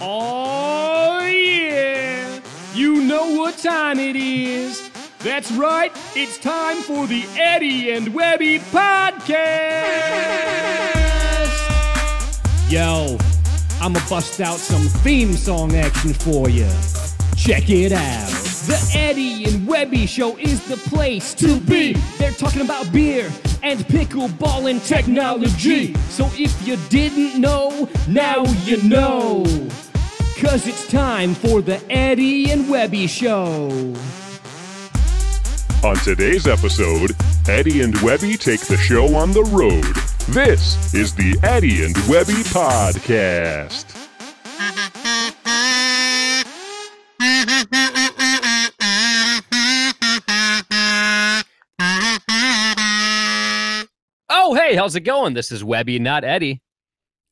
Oh, yeah. You know what time it is. That's right, it's time for the Eddie and Webby podcast. Yo, I'ma bust out some theme song action for you. Check it out. The Eddie and Webby Show is the place to be. They're talking about beer and pickleball and technology. So if you didn't know, now you know. Cause it's time for the Eddie and Webby Show. On today's episode, Eddie and Webby take the show on the road. This is the Eddie and Webby Podcast. Oh, hey, how's it going? This is Webby, not Eddie.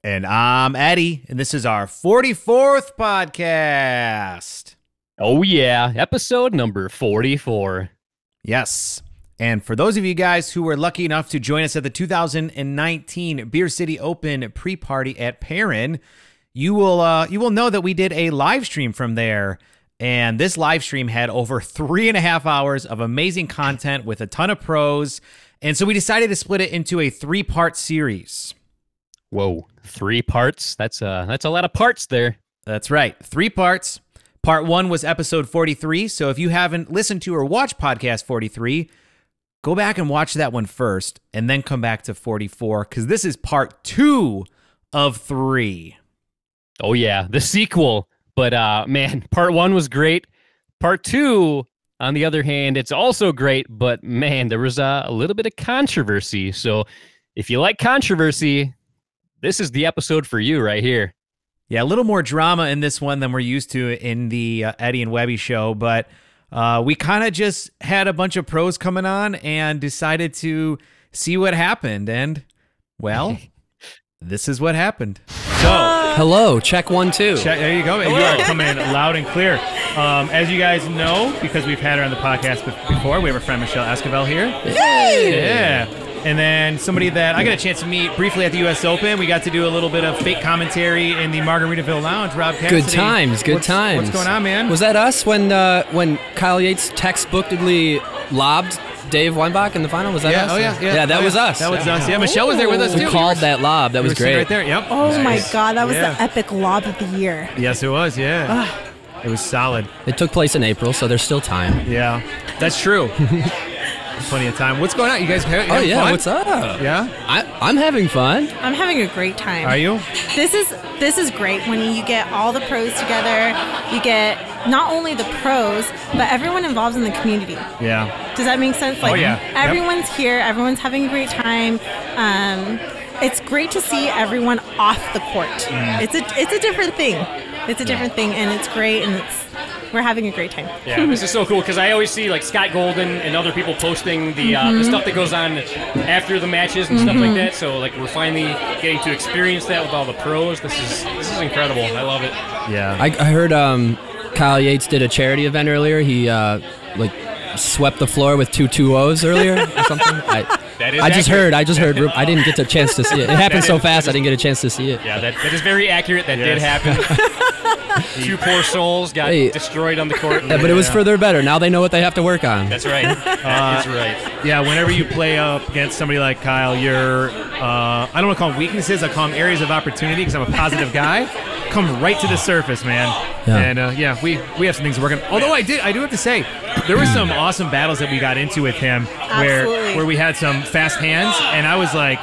And I'm Eddie, and this is our 44th podcast. Oh, yeah, episode number 44. Yes. And for those of you guys who were lucky enough to join us at the 2019 Beer City Open pre-party at Perrin, you will uh, you will know that we did a live stream from there. And this live stream had over three and a half hours of amazing content with a ton of pros. And so we decided to split it into a three-part series. Whoa, three parts? That's uh that's a lot of parts there. That's right. Three parts. Part one was episode 43. So if you haven't listened to or watched podcast 43, go back and watch that one first and then come back to 44 because this is part two of three. Oh yeah, the sequel. But uh man, part 1 was great. Part 2 on the other hand, it's also great, but man, there was uh, a little bit of controversy. So if you like controversy, this is the episode for you right here. Yeah, a little more drama in this one than we're used to in the uh, Eddie and Webby show, but uh, we kind of just had a bunch of pros coming on and decided to see what happened. And, well, this is what happened. So, Hello, check one, two. check, there you go. You are coming in loud and clear. Um, as you guys know, because we've had her on the podcast before, we have our friend Michelle Esquivel here. Yeah. And then somebody that I got a chance to meet briefly at the U.S. Open. We got to do a little bit of fake commentary in the Margaritaville Lounge. Rob Cassidy. Good times, good What's- times. What's going on, man? Was that us when uh, when Kyle Yates textbookedly lobbed Dave Weinbach in the final? Was that yeah, us? oh yeah, yeah. Yeah, that Oh, was yeah. us. That was yeah. us. Yeah, Michelle was there with us We called that lob. That was great. right there. Yep. Oh my god, that was Yeah. the epic lob of the year. Yes, it was. Yeah. It was solid. It took place in April, so there's still time. Yeah, that's true. Plenty of time. What's going on? You guys ha- Oh yeah, fun? what's up? Yeah. I, I'm having fun. I'm having a great time. Are you? This is this is great when you get all the pros together. You get not only the pros, but everyone involved in the community. Yeah. Does that make sense? Like Oh, yeah. Yep. everyone's here, everyone's having a great time. Um, it's great to see everyone off the court. Mm. It's a it's a different thing. It's a different thing, and it's great, and it's we're having a great time. Yeah, this is so cool because I always see like Scott Golden and other people posting the, uh, the stuff that goes on after the matches and stuff like that. So like we're finally getting to experience that with all the pros. This is this is incredible. I love it. Yeah. I, I heard um, Kyle Yates did a charity event earlier. He uh, like swept the floor with two two O's earlier or something. I, That is I just heard. I just heard. I didn't get a chance to see it. It happened That so is- fast. that I didn't get a chance to see it. Yeah, that, that is very accurate. That did happen. Two poor souls got Hey. destroyed on the court. Yeah, but it was Yeah. for their better. Now they know what they have to work on. That's right. That's right. Yeah, whenever you play up against somebody like Kyle, your uh, I don't want to call them weaknesses. I call them areas of opportunity because I'm a positive guy. Come right to the surface, man. Yeah. And uh, yeah, we we have some things working. Although I did, I do have to say, there were some awesome battles that we got into with him, where Absolutely. where we had some fast hands, and I was like,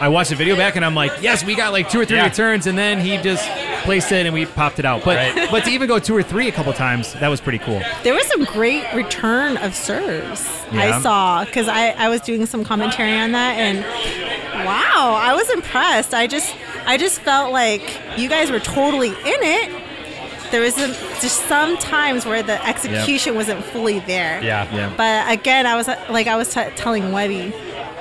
I watched the video back, and I'm like, yes, we got like two or three Yeah. returns, and then he just placed it and we popped it out. But Right. but to even go two or three a couple times, that was pretty cool. There was some great return of serves Yeah. I saw because I, I was doing some commentary on that and wow, I was impressed. I just I just felt like you guys were totally in it. There was a, just some times where the execution wasn't fully there. Yeah. Yeah. But again, I was like I was t- telling Webby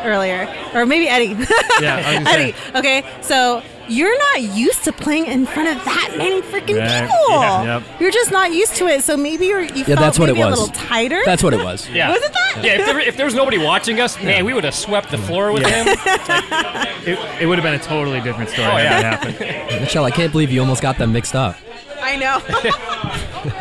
earlier, or maybe Eddie. Yeah, I was say. Eddie. Okay, so you're not used to playing in front of that many freaking Right. people. Yeah. Yep. You're just not used to it. So maybe you're you Yeah, felt that's what it maybe a was. little tighter. That's what it was. Yeah. Was it that? Yeah, if there, if there was nobody watching us, man, we would have swept the floor with him. It, it would have been a totally different story Oh, yeah. Michelle, I can't believe you almost got them mixed up. I know.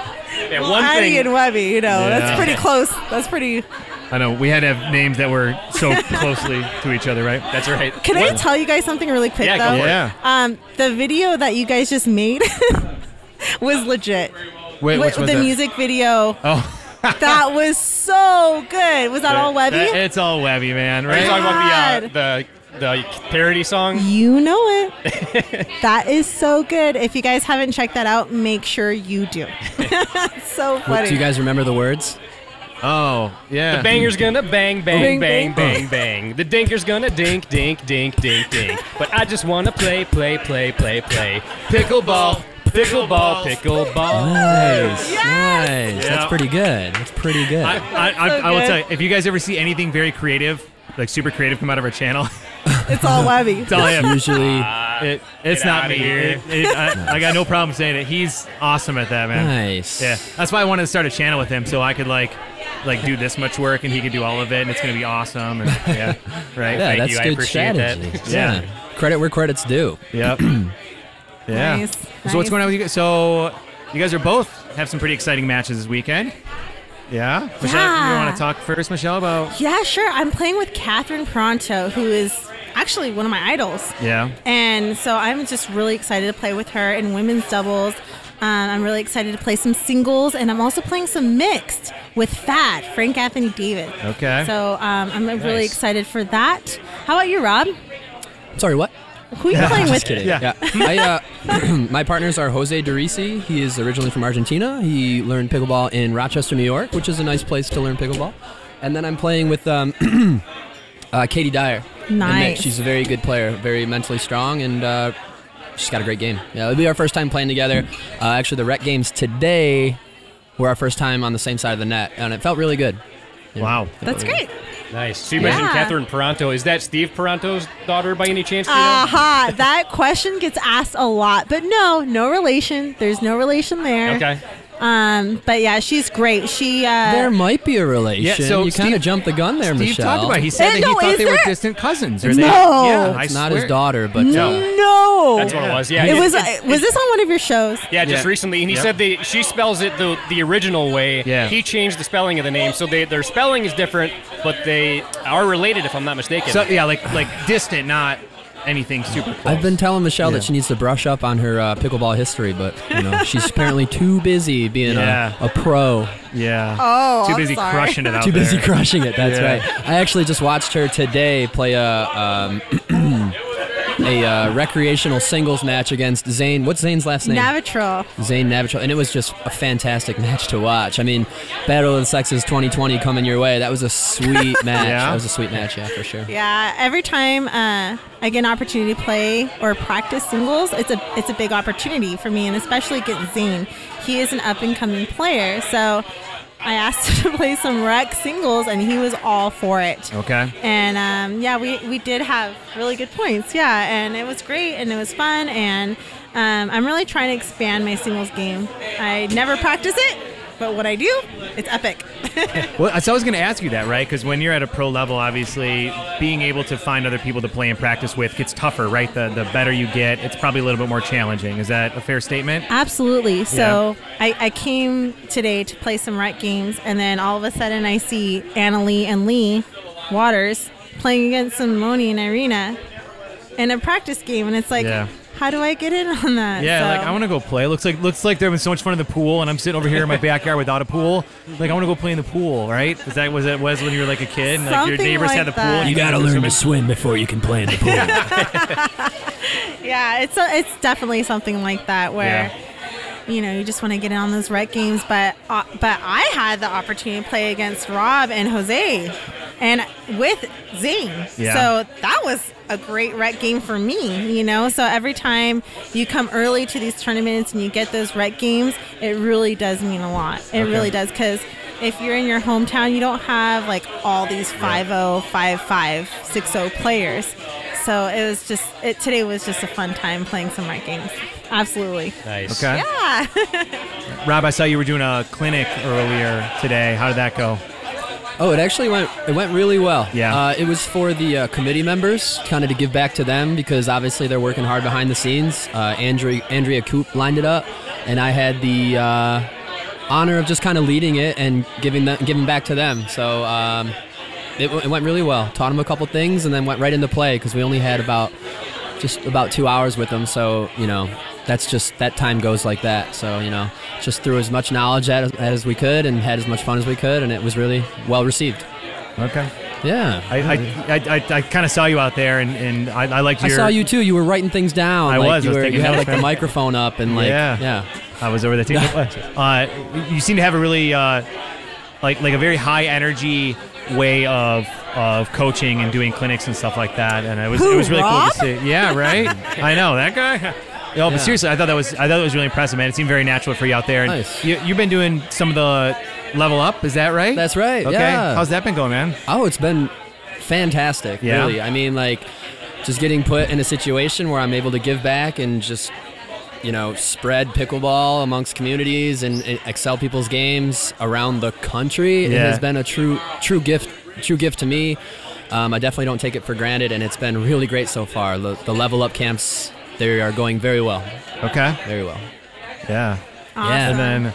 Yeah, well, one Addie thing. and Webby, you know, Yeah. that's pretty close. That's pretty. I know we had to have names that were so closely to each other, right? That's right. Can I tell you guys something really quick Yeah, go though? for it. Yeah. Um, the video that you guys just made was legit. Wait, Wh- which was the that? music video. Oh, That was so good. Was that all Webby? It's all Webby, man, Are you right? talking about the, uh, the the parody song? You know it. that is so good. If you guys haven't checked that out, make sure you do. So funny. Do you guys remember the words? Oh, yeah. The banger's gonna bang, bang, Bang, bang, bang. bang, bang. The dinker's gonna dink, dink, dink, dink, dink. But I just wanna play, play, play, play, play. Pickleball, pickleball, pickleball. Nice, nice. Yeah. That's pretty good. That's pretty good. I, I, I, So I will tell you, if you guys ever see anything very creative, like super creative, come out of our channel, It's all Webby. it's all him. Usually, uh, It, it's Get not outta me. here. It- it- I, I got no problem saying it. He's awesome at that, man. nice. Yeah, that's why I wanted to start a channel with him so I could like, like do this much work and he could do all of it and it's gonna be awesome. And yeah, right. Yeah, Thank that's you, I good appreciate that. strategy. Yeah. Yeah. Credit where credit's due. Yep. yeah. Nice, So what's going on with you guys? So you guys are both have some pretty exciting matches this weekend. Yeah. Michelle, you Yeah. want to talk first, Michelle, about? Yeah, sure. I'm playing with Catherine Parenteau, who is actually one of my idols. Yeah. And so I'm just really excited to play with her in women's doubles. Um, I'm really excited to play some singles, and I'm also playing some mixed with Fat Frank Anthony David. Okay. So um, I'm really excited for that. How about you, Rob? Sorry, what? Who are you playing with? Kidding. Yeah. I, uh, my partners are Jose Derisi. He is originally from Argentina. He learned pickleball in Rochester, New York, which is a nice place to learn pickleball. And then I'm playing with um, uh, Katie Dyer. And, Nice. she's a very good player, very mentally strong, and uh, she's got a great game. Yeah, it'll be our first time playing together. Uh, actually, the rec games today were our first time on the same side of the net, and it felt really good. Yeah, Wow. That's really great. Nice. So you mentioned Catherine Parenteau. Is that Steve Paranto's daughter by any chance? do you know? Aha, that question gets asked a lot, but no, no relation. There's no relation there. Okay. Um, but yeah, she's great. She uh, There might be a relation. Yeah, so you kind of jumped the gun there, Steve Michelle. talked about. It. He said that no, he thought is they were distant cousins. Or they, No. Yeah, I It's not his daughter, but uh, no. That's what it was. Yeah. It was. Uh, was this on one of your shows? Yeah, just Yeah. recently, and he Yep. said they she spells it the the original way. Yeah. He changed the spelling of the name, so they their spelling is different, but they are related, if I'm not mistaken. So yeah, like like distant, not anything super close. I've been telling Michelle Yeah. that she needs to brush up on her uh, pickleball history, but you know she's apparently too busy being Yeah. a, a pro, yeah. Oh, too I'm busy sorry. crushing it out too busy there. crushing it. That's Yeah. right. I actually just watched her today play a um, a uh, recreational singles match against Zane. What's Zane's last name? Navratil. Zane Navratil, and it was just a fantastic match to watch. I mean, Battle of the Sexes 2020 coming your way. That was a sweet match. Yeah? That was a sweet match, yeah, for sure. Yeah, every time uh, I get an opportunity to play or practice singles, it's a it's a big opportunity for me, and especially against Zane. He is an up and coming player, so I asked him to play some rec singles, and he was all for it. Okay. And um, yeah, we, we did have really good points. Yeah, and it was great and it was fun. And um, I'm really trying to expand my singles game. I never practice it, but what I do, it's epic. Well, so I was going to ask you that, right? Because when you're at a pro level, obviously, being able to find other people to play and practice with gets tougher, right? The the better you get, it's probably a little bit more challenging. Is that a fair statement? Absolutely. So I, I came today to play some rec games, and then all of a sudden I see Anna Leigh and Leigh Waters playing against Simone and Irina in a practice game, and it's like, Yeah. How do I get in on that? Yeah, So- like I want to go play. Looks like looks like they're having so much fun in the pool, and I'm sitting over here in my backyard without a pool. Like I want to go play in the pool, right? Is that was it was when you were like a kid, and like your neighbors like had the pool. that. and You guys gotta learn swimming? to swim before you can play in the pool. Yeah, it's a, it's definitely something like that where you know you just want to get in on those rec games. But uh, but I had the opportunity to play against Rob and Jose, and with Zing. Yeah. So that was a great rec game for me. You know, so every time you come early to these tournaments and you get those rec games, it really does mean a lot. It really does because. If you're in your hometown, you don't have like all these 5-0, 5-5, 6-0 players. so it was just it, today was just a fun time playing some rec games. Absolutely. Nice. Okay. Yeah. Rob, I saw you were doing a clinic earlier today. How did that go? Oh, it actually went it went really well. Yeah. Uh, it was for the uh, committee members, kind of to give back to them because obviously they're working hard behind the scenes. Uh, Andrea Andrea Koop lined it up, and I had the uh, honor of just kind of leading it and giving them giving back to them. So um, it, w- it went really well. Taught them a couple things, and then went right into play because we only had about just about two hours with them. So you know. That's just that time goes like that. So you know, just threw as much knowledge at as we could and had as much fun as we could, and it was really well received. Okay. Yeah. I I, I, I, I kind of saw you out there, and, and I, I liked I saw you too. You were writing things down. I like was, I You, was were, you had like the microphone up and like Yeah. yeah. I was over there taking uh, you seem to have a really uh, like like a very high energy way of of coaching and doing clinics and stuff like that, and it was it was really Rob? cool to see. Yeah, right. I know that guy. No, but Yeah. seriously, I thought that was I thought it was really impressive, man. It seemed very natural for you out there. And Nice. You, you've been doing some of the level up, is that right? That's right. Okay. Yeah. How's that been going, man? Oh, it's been fantastic. Yeah? Really. I mean, like just getting put in a situation where I'm able to give back and just you know spread pickleball amongst communities and, and excel people's games around the country. Yeah. It has been a true true gift true gift to me. Um, I definitely don't take it for granted, and it's been really great so far. The, the level up camps they are going very well, Okay. very well. Yeah. Yeah. And then,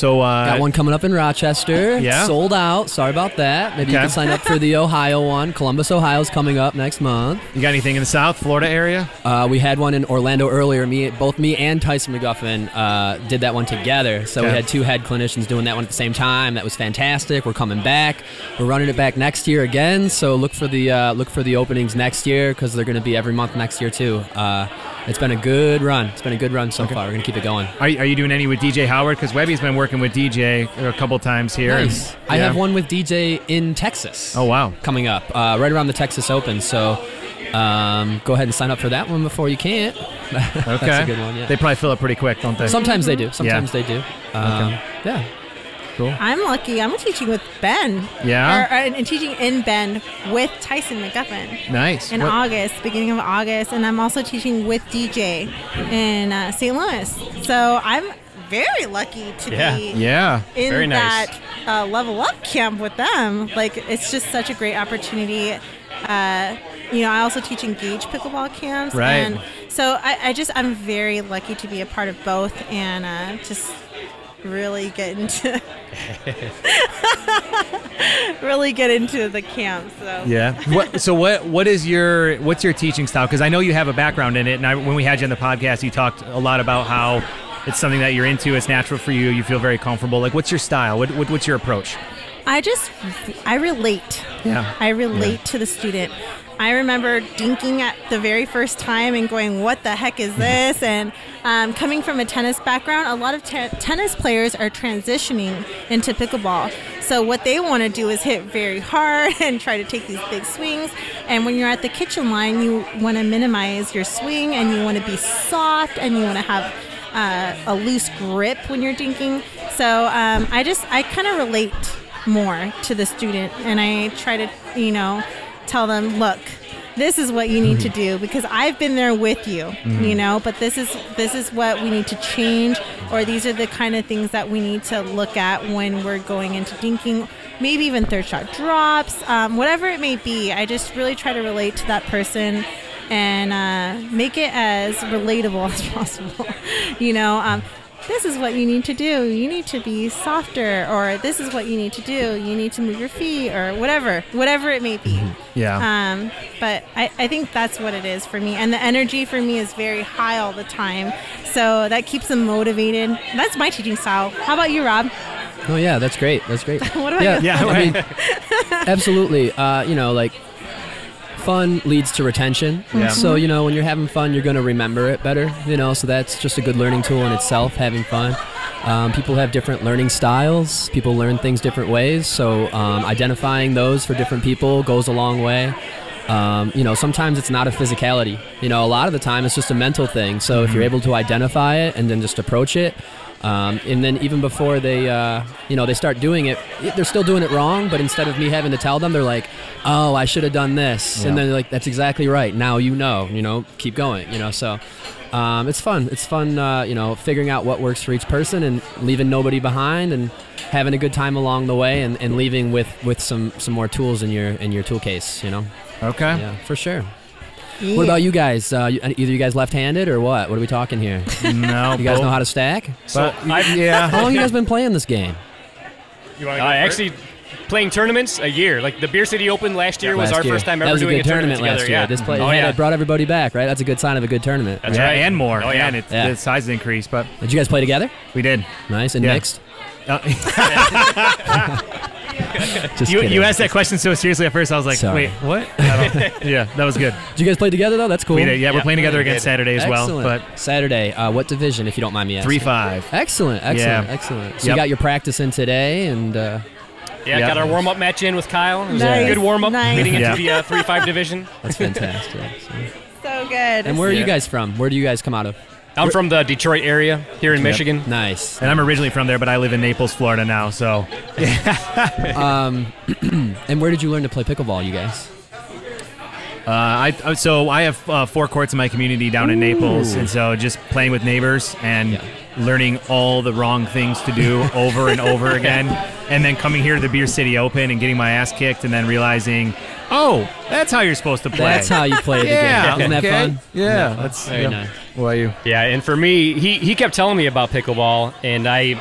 so uh, Got one coming up in Rochester. Yeah? Sold out. Sorry about that. Maybe you can sign up for the Ohio one. Columbus, Ohio's coming up next month. you got anything in the South Florida area? Uh, we had one in Orlando earlier. Me, both me and Tyson McGuffin uh, did that one together. So we had two head clinicians doing that one at the same time. That was fantastic. We're coming back. We're running it back next year again. So look for the uh, look for the openings next year because they're going to be every month next year too. Uh, it's been a good run. It's been a good run so far. We're going to keep it going. Are, are you doing any with DJ Howard? Because Webby's been working with DJ a couple times here. and- Nice. I have one with DJ in Texas. Oh wow. coming up uh, right around the Texas Open. So um, go ahead and sign up for that one before you can't. Okay. That's a good one. Yeah. They probably fill up pretty quick, don't they? Sometimes they do. Sometimes they do. Um, Yeah. Cool. I'm lucky. I'm teaching with Ben. Yeah? Or, or, and teaching in Bend with Tyson McGuffin nice. in What- August, beginning of August, and I'm also teaching with DJ in uh, St. Louis. So I'm very lucky to Yeah. be yeah. in Very nice. that uh, level up camp with them. Like it's just such a great opportunity. Uh, you know, I also teach engage pickleball camps, Right. and so I, I just I'm very lucky to be a part of both, and uh, just really get into really get into the camp. So Yeah. what, so what what is your what's your teaching style? Because I know you have a background in it, and I, when we had you on the podcast, you talked a lot about how it's something that you're into. It's natural for you. You feel very comfortable. Like, what's your style? What, what what's your approach? I just I relate. Yeah. I relate to the student. I remember dinking at the very first time and going, "What the heck is this?" And um, coming from a tennis background, a lot of te- tennis players are transitioning into pickleball. So what they want to do is hit very hard and try to take these big swings. And when you're at the kitchen line, you want to minimize your swing and you want to be soft and you want to have uh, a loose grip when you're dinking. So um, I just I kind of relate more to the student, and I try to you know tell them, look, this is what you need to do because I've been there with you, you know. But this is this is what we need to change, or these are the kind of things that we need to look at when we're going into dinking. Maybe even third shot drops, um, whatever it may be. I just really try to relate to that person and uh, make it as relatable as possible. you know, um, this is what you need to do. You need to be softer, or this is what you need to do. You need to move your feet, or whatever, whatever it may be. Yeah. Um, but I, I think that's what it is for me. And the energy for me is very high all the time. So that keeps them motivated. That's my teaching style. How about you, Rob? Oh yeah, that's great. That's great. What about yeah, you? Yeah, I mean, absolutely. Uh, you know, like fun leads to retention. Yeah. So you know, when you're having fun, you're gonna remember it better. You know, so that's just a good learning tool in itself. Having fun. Um, people have different learning styles. People learn things different ways. So um, identifying those for different people goes a long way. um, you know, sometimes it's not a physicality. You know, a lot of the time it's just a mental thing. So if you're able to identify it and then just approach it, um, and then even before they, uh, you know, they start doing it, they're still doing it wrong. But instead of me having to tell them, they're like, "Oh, I should have done this," and then they're like, "That's exactly right. Now you know. You know, keep going." You know, so. Um, it's fun. It's fun, uh, you know, figuring out what works for each person and leaving nobody behind and having a good time along the way and, and leaving with, with some, some more tools in your in your tool case. You know, Okay. yeah, for sure. What about you guys? Uh, you, either you guys left-handed or what? What are we talking here? No. You guys know how to stack? But yeah. How long you guys been playing this game? You want Uh, actually, playing tournaments a year. Like the Beer City Open last year was Last our year. first time that ever was a doing good a tournament, last together. year. Yeah. This play, oh yeah, yeah. it brought everybody back, right? That's a good sign of a good tournament. That's yeah, right. and more. Oh, yeah. And it's, Yeah. the size increased, but Did you guys play together? we did. Nice and Yeah. mixed. Uh, Just You, kidding. you asked that question so seriously at first. I was like, Sorry. wait, what? Yeah, that was good. Did you guys play together though? That's cool. We did, yeah, we're playing together again Saturday as well. But Saturday. Uh, what division, if you don't mind me asking? three five. Excellent, excellent, Yeah. excellent. So Yep. you got your practice in today, and uh, Yeah, Yeah. got our warm up match in with Kyle. It was Nice, a good warm up nice. leading into the uh, 3 5 division. that's fantastic. So- So good. And where are you guys from? Where do you guys come out of? I'm from the Detroit area here in Michigan. Nice. and I'm originally from there, but I live in Naples, Florida now. So Um, and where did you learn to play pickleball, you guys? Uh, I uh, so I have uh, four courts in my community down in Naples, and so just playing with neighbors and Yeah. learning all the wrong things to do over and over again, and then coming here to the Beer City Open and getting my ass kicked, and then realizing, oh, that's how you're supposed to play. That's how you play the Yeah, game. Isn't that okay. fun? Yeah, that's Very yeah. nice. What you? Yeah, and for me, he, he kept telling me about pickleball, and I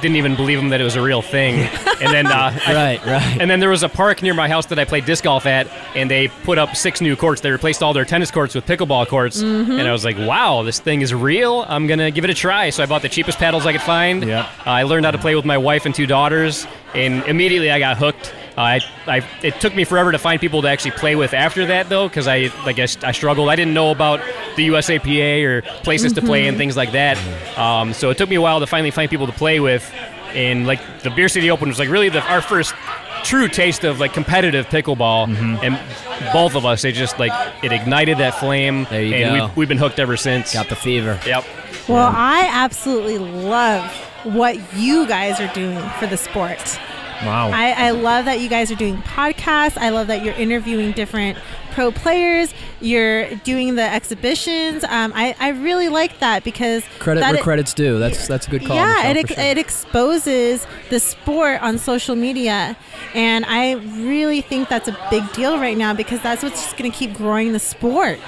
didn't even believe him that it was a real thing. And then, uh, I- Right, right. and then there was a park near my house that I played disc golf at, and they put up six new courts. They replaced all their tennis courts with pickleball courts, and I was like, "Wow, this thing is real! I'm gonna give it a try." So I bought the cheapest paddles I could find. Yep. Uh, I learned how to play with my wife and two daughters, and immediately I got hooked. Uh, I, I, it took me forever to find people to actually play with after that, though, because I, like, I, I struggled. I didn't know about the USAPA or places to play and things like that. Um, so it took me a while to finally find people to play with, and like the Beer City Open was like really the, our first true taste of like competitive pickleball, and both of us, it just like it ignited that flame, There you and go. We've, we've been hooked ever since. Got the fever. Yep. Well, I absolutely love what you guys are doing for the sport. Wow. I, I love that you guys are doing podcasts. I love that you're interviewing different pro players. You're doing the exhibitions. Um, I, I really like that because Credit that where it- credit's due. That's that's a good call. yeah, Michelle, it, ex- sure. it exposes the sport on social media. And I really think that's a big deal right now because that's what's just going to keep growing the sport.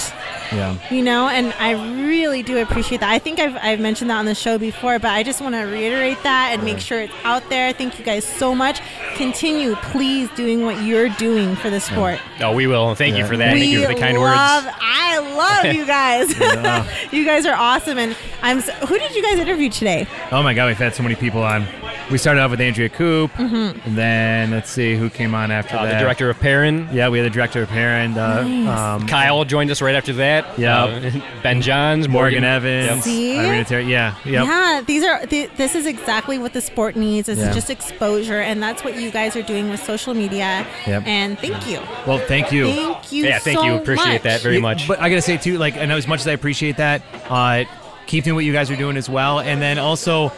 yeah. You know, and I really do appreciate that. I think I've, I've mentioned that on the show before, but I just want to reiterate that and make sure it's out there. Thank you guys so much. Continue, please, doing what you're doing for the sport. Oh, we will. Thank you for that. Thank we you for the kind love, words. I love you guys. you guys are awesome. And I'm. So, who did you guys interview today? Oh my God, we've had so many people on. We started off with Andrea Koop, Mm-hmm. and then let's see who came on after Uh, that. the director of Perrin. Yeah, we had the director of Perrin. Uh, um, Kyle joined us right after that. Yeah. Uh, ben Johns, Morgan, Morgan, Evans. See? Irina Ter- yeah. Yep. Yeah, these are th- this is exactly what the sport needs. This Yeah. is just exposure, and that's what you guys are doing with social media. Yep. And thank you, Well, thank you. thank you. Yeah, thank so you. Appreciate much. that very much. But I gotta say too, like, and as much as I appreciate that, uh, keep doing what you guys are doing as well. And then also,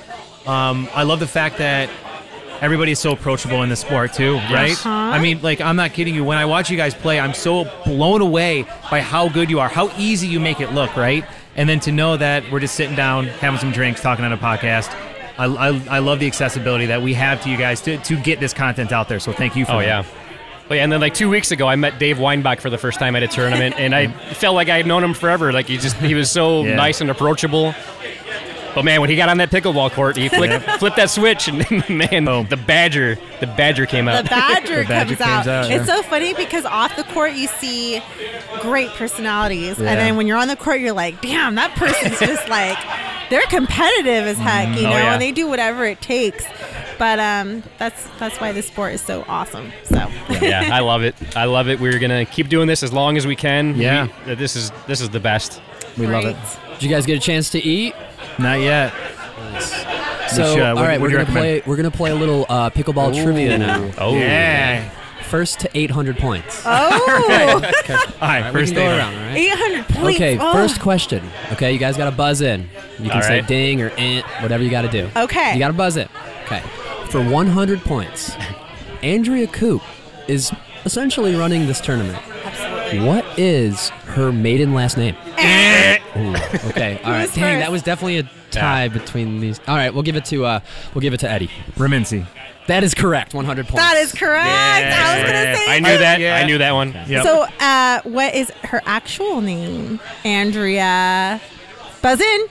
um, I love the fact that everybody is so approachable in the sport too, right? Uh-huh. I mean, like, I'm not kidding you. When I watch you guys play, I'm so blown away by how good you are, how easy you make it look, right? And then to know that we're just sitting down, having some drinks, talking on a podcast. I, I, I love the accessibility that we have to you guys to, to get this content out there. So thank you for oh that. yeah. Oh, yeah, and then like two weeks ago, I met Dave Weinbach for the first time at a tournament, and I felt like I had known him forever. Like he just he was so Yeah. nice and approachable. But man, when he got on that pickleball court, he flicked, flipped that switch, and man, Boom. the badger, the badger came The out. badger, The badger comes out. comes out, It's yeah. so funny because off the court you see great personalities, Yeah. and then when you're on the court, you're like, "Damn, that person's just like they're competitive as heck," you know, Oh, yeah. and they do whatever it takes. But um, that's that's why this sport is so awesome. So yeah, I love it. I love it. We're gonna keep doing this as long as we can. Yeah. We- this is this is the best. We love it. Did you guys get a chance to eat? Not yet. So, Which, uh, all what- right, we're gonna play. We're gonna play a little uh, pickleball trivia now. Oh Yeah. first to 800 points. Oh, All right, All right, we first can go around, all right? 800 points. Okay, Oh. first question. Okay, you guys got to buzz in. You can All say right. ding or int, whatever you got to do. Okay. You got to buzz it. Okay. For 100 points, Andrea Koop is essentially running this tournament. Absolutely. What is her maiden last name? Ooh, okay. All right. Who's Dang, that was definitely a tie between these. All right, we'll give it to uh, we'll give it to Eddie. Ramincy. That is correct. 100 points. That is correct. I was gonna say. I knew that. Yeah. I knew that one. Yep. So, uh, what is her actual name? Andrea. Buzz in.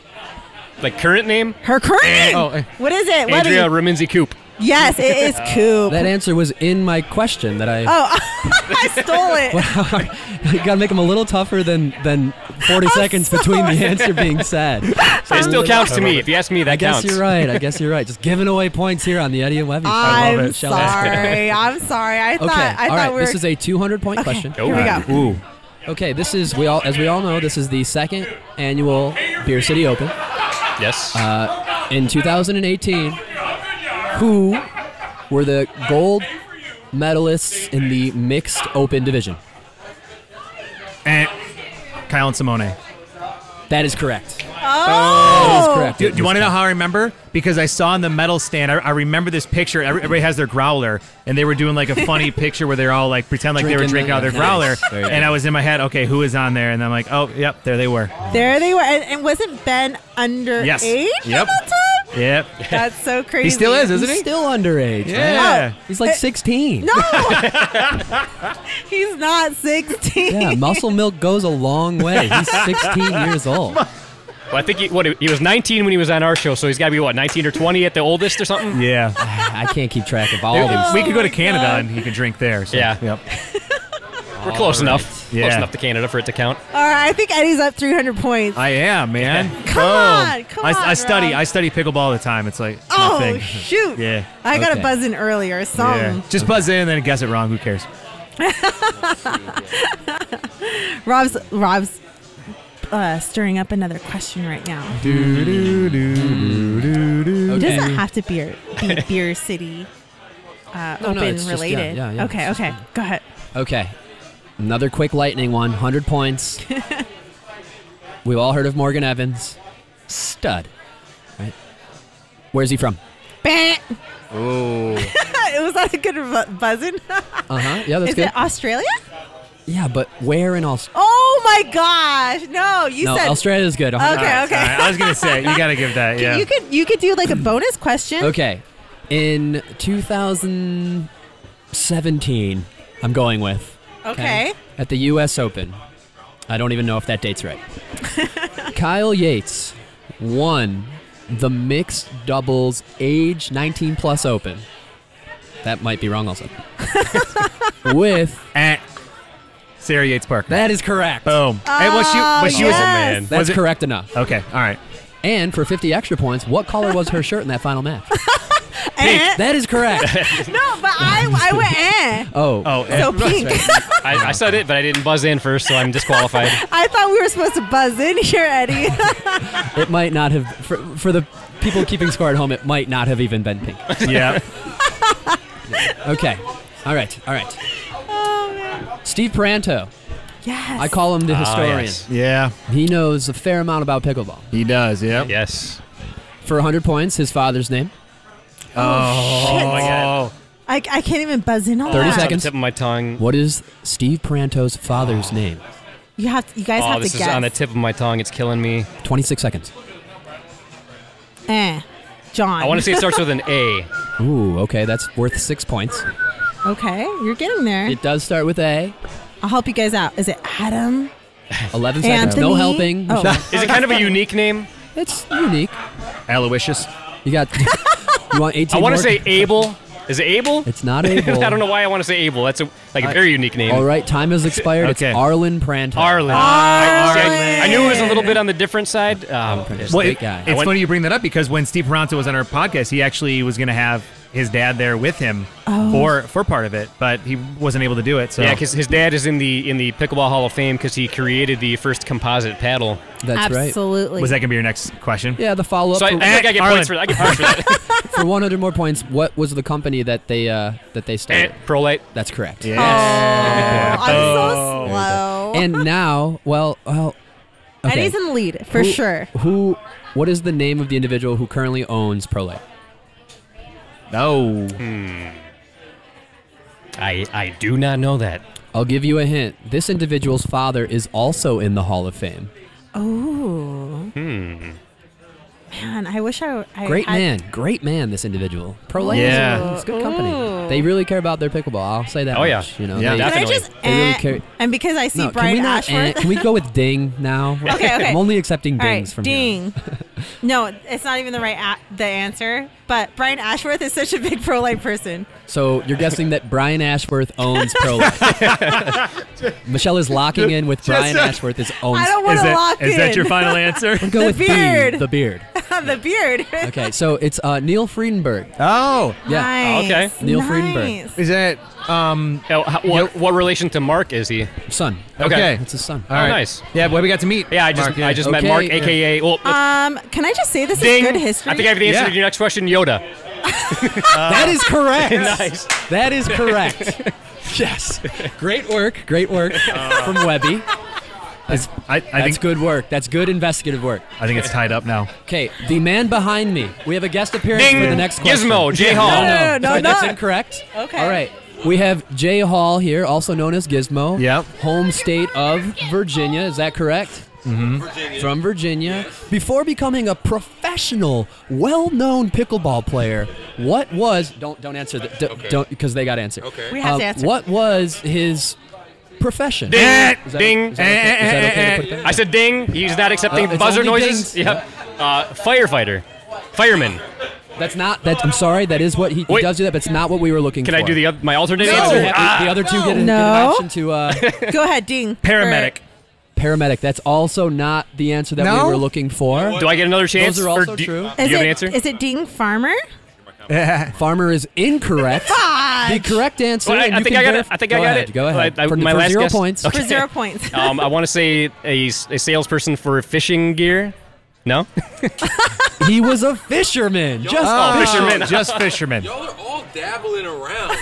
Like current name? Her current name. oh, eh. what is it? Let Andrea me- Raminzi Koop. Yes, it is Koop. That answer was in my question that I. oh, I stole it. you gotta make them a little tougher than than 40 seconds between the answer being said. It still counts to me. If you ask me, that I guess counts. you're right. I guess you're right. Just giving away points here on the Eddie and Webby. show. I'm it. Shall I- sorry. I'm sorry. I thought. Okay. I thought right. we were. This is a 200 point okay. question. Here we go. Ooh. Okay. This is we all as we all know. This is the second annual Beer City Open. Yes. Uh, in 2018, who were the gold medalists in the mixed open division? Eh, and Kyle and Simone. That is correct. Oh. That is correct. Do, do you want to know how I remember? Because I saw in the medal stand, I, I remember this picture. Everybody has their growler, and they were doing like a funny picture where they're all like pretend like they were Drinking drinking the- out their nice. growler. Very good. And I was in my head, okay, who is on there? And I'm like, oh, yep, there they were. There they were. And, and wasn't Ben under Yes. age Yep. At? Yep. That's so crazy. He still is, isn't He's he? still underage. right? Yeah. He's like eh, 16. No, he's not 16. Yeah, muscle milk goes a long way. He's 16 years old. well, I think he, what he was 19 when he was on our show, so he's got to be what 19 or 20 at the oldest or something. Yeah. I can't keep track of all these. we could go to Canada God. and he could drink there. So, Yeah. Yep. We're close enough. Close Yeah. enough to Canada for it to count. All right, I think Eddie's up 300 points. I am, man. Come Boom. on, come I, on, I study. Rob. I study pickleball all the time. It's like oh, my thing. shoot. Yeah. I got to Okay. buzz in earlier. Something. Yeah. Just buzz in and then guess it wrong. Who cares? Rob's Rob's uh, stirring up another question right now. It Okay. doesn't have to be, be Beer City uh, No, no, Open it's just- related. yeah, yeah, yeah. Okay, okay. Go ahead. Okay. Another quick lightning one. 100 points. We've all heard of Morgan Evans. Stud. Right? Where's he from? Bam! Oh. was that a good bu- buzzing? Uh huh. Yeah, that's Is good. it Australia? yeah, but where in Australia? Oh my gosh! No, you No, said is good. Okay, All right, okay. all right. I was gonna say you got to give that. Yeah. You could you could do like a bonus question. Okay. In 2017, I'm going with. Okay. At the U.S. Open. I don't even know if that date's right. Kyle Yates won the mixed doubles age 19 plus Open. That might be wrong also. with. at Sarah Yates Park. That is correct. Boom. Eh, hey, was she? Oh, Was she? yes. Was, man. That's was correct enough. Okay. All right. And for 50 extra points, what color was her shirt in that final match? Eh. That is correct. No, but I I went eh. Oh. Oh. eh. So pink. I, I said it, but I didn't buzz in first, so I'm disqualified. I thought we were supposed to buzz in here, Eddie. It might not have, for, for the people keeping score at home, it might not have even been pink. yeah. Okay. All right. All right. oh man. Steve Paranto. Yes. I call him the Ah, historian. yes. Yeah. He knows a fair amount about pickleball. He does. Yep. Yes. For 100 points, his father's name. Oh, shit. my God. I, I can't even buzz in on 30 that. It's on the seconds. tip of my tongue. What is Steve Paranto's father's name? You have you guys Oh, have this to is guess. on the tip of my tongue. It's killing me. 26 seconds. eh. John. I want to say it starts with an A. Ooh, okay. That's worth six points. Okay, you're getting there. It does start with A. I'll help you guys out. Is it Adam? 11 seconds. No helping. Oh. Is it kind of a unique name? It's unique. Aloysius. You got. you want 18 I want to say Abel. Is it Abel? It's not Abel. I don't know why I want to say Abel. That's a like a very unique name. All right, time has expired. Okay. It's Arlen Paranto. Arlen. I, see, I- I knew it was a little bit on the different side. Um, Well, great it- guy. it's went- funny you bring that up because when Steve Paranto was on our podcast, he actually was going to have his dad there with him for for part of it, but he wasn't able to do it. So Yeah, because his dad is in the in the pickleball Hall of Fame because he created the first composite paddle. That's right. Absolutely. was that gonna be your next question? Yeah, the follow up So I, I for, I get Arlen. points for that. I get points for that. for 100 more points. What was the company that they uh, that they started? Pro-Lite. That's correct. Oh, Yeah. I'm Oh. so slow. And now, well, well, okay. Eddie's in the lead for Who- sure. Who? What is the name of the individual who currently owns Pro-Lite? No. I I do not know that. I'll give you a hint. This individual's father is also in the Hall of Fame. Oh. Hmm. Man, I wish I. I Great had, man, great man. This individual. Pro-Lite. Yeah. it's good company. Ooh. They really care about their pickleball. I'll say that. Oh, yeah. much, You know. Yeah. they- Can I Definitely. just They really eh, care- and because I see no, can Brian we not? Ashworth. eh, can we go with ding now? Okay, okay. I'm only accepting All dings right, from here. ding. no, it's not even the right a- the answer. But Brian Ashworth is such a big pro life person. So you're guessing that Brian Ashworth owns Pro-Lite. Michelle is locking in with Brian Ashworth is owns. I don't want Is to that lock is that your final answer? Go the with B, beard. the beard. the beard. Okay, so it's uh, Neil Friedenberg. Oh, Yeah. Nice. Okay. Neil nice. Friedenberg. is that um? Oh, how- what, what relation to Mark is he? Son. Okay. It's his son. All right. nice. Yeah, well, we got to meet. Yeah, I just Mark, yeah. I just met Mark, yeah. aka well, Um, can I just say this ding. is good history? I think I have the answer Yeah. to your next question. Yoda. that is correct. nice. That is correct. yes. Great work. Great work from Webby. Is- I, I That's think good work. That's good investigative work. I think it's tied up now. Okay, the man behind me. We have a guest appearance Ding. for the next question. Gizmo. Jay Hall. No, no, No, no, Sorry, that's no. incorrect. Okay. All right. We have Jay Hall here, also known as Gizmo. Yep. Home state of Virginia. Is that correct? Mm-hmm. From Virginia. Before becoming a professional, well-known pickleball player, what was? Don't don't answer. The, d- Don't because they got to answer. Okay. We have to answer. What was his profession? Ding. Is that- ding. is that okay- okay to put that? I said ding. He's not accepting Uh, buzzer noises. dings. Yep. Uh, firefighter. Fireman. That's not. That I'm sorry. That is what he, he Wait. does do that, but it's not what we were looking for. Can for. I do the oth- my alternate So answer? the, Ah, the other two get, a, get an No. option to uh, Go ahead, ding. Paramedic. paramedic. That's also not the answer that No? we were looking for. do I get another chance? Those are also do, true. Do Is you have it, an answer? Is it ding farmer? Farmer is incorrect. the correct answer. Well, I- and I you think can I got verif- it. I think I go got ahead, it. Go ahead. I- I- for, my for last zero guess- points. For zero points. um, I want to say a, a salesperson for fishing gear. No. he was a fisherman. Just, Oh, fisherman. Just fisherman. Y'all are all dabbling around.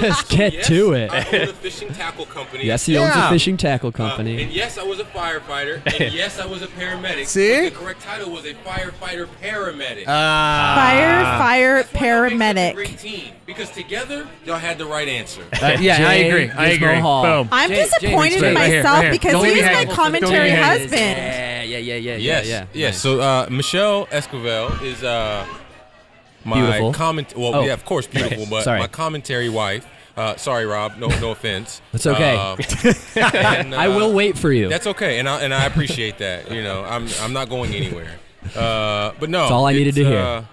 just get yes, to it. I own a fishing tackle company. Yes, he owns a Yeah. fishing tackle Uh, company. and yes, I was a firefighter. And yes, I was a paramedic. See? But the correct title was a firefighter paramedic. Fire, fire, That's why y'all make such a paramedic. Great team. Because together, y'all had the right answer. Uh, yeah, I Jay agree. I Gizmo agree. Hall. Boom. I'm Jay- Jay, disappointed in Jay, right here, myself right here. because Don't he's leave me my hanging. commentary Don't leave me hanging. husband. Yeah, yeah, yeah, yeah, Yes, yeah, yeah. yes. So uh, Michelle Esquivel is uh, my Beautiful. comment. Well, Oh. yeah, of course, beautiful, but Sorry. my commentary wife. Uh, sorry, Rob. No, no offense. That's okay. Uh, and, I uh, will wait for you. That's okay, and I and I appreciate that. You know, I'm I'm not going anywhere. Uh, but no, That's all I needed it's, to hear. Uh,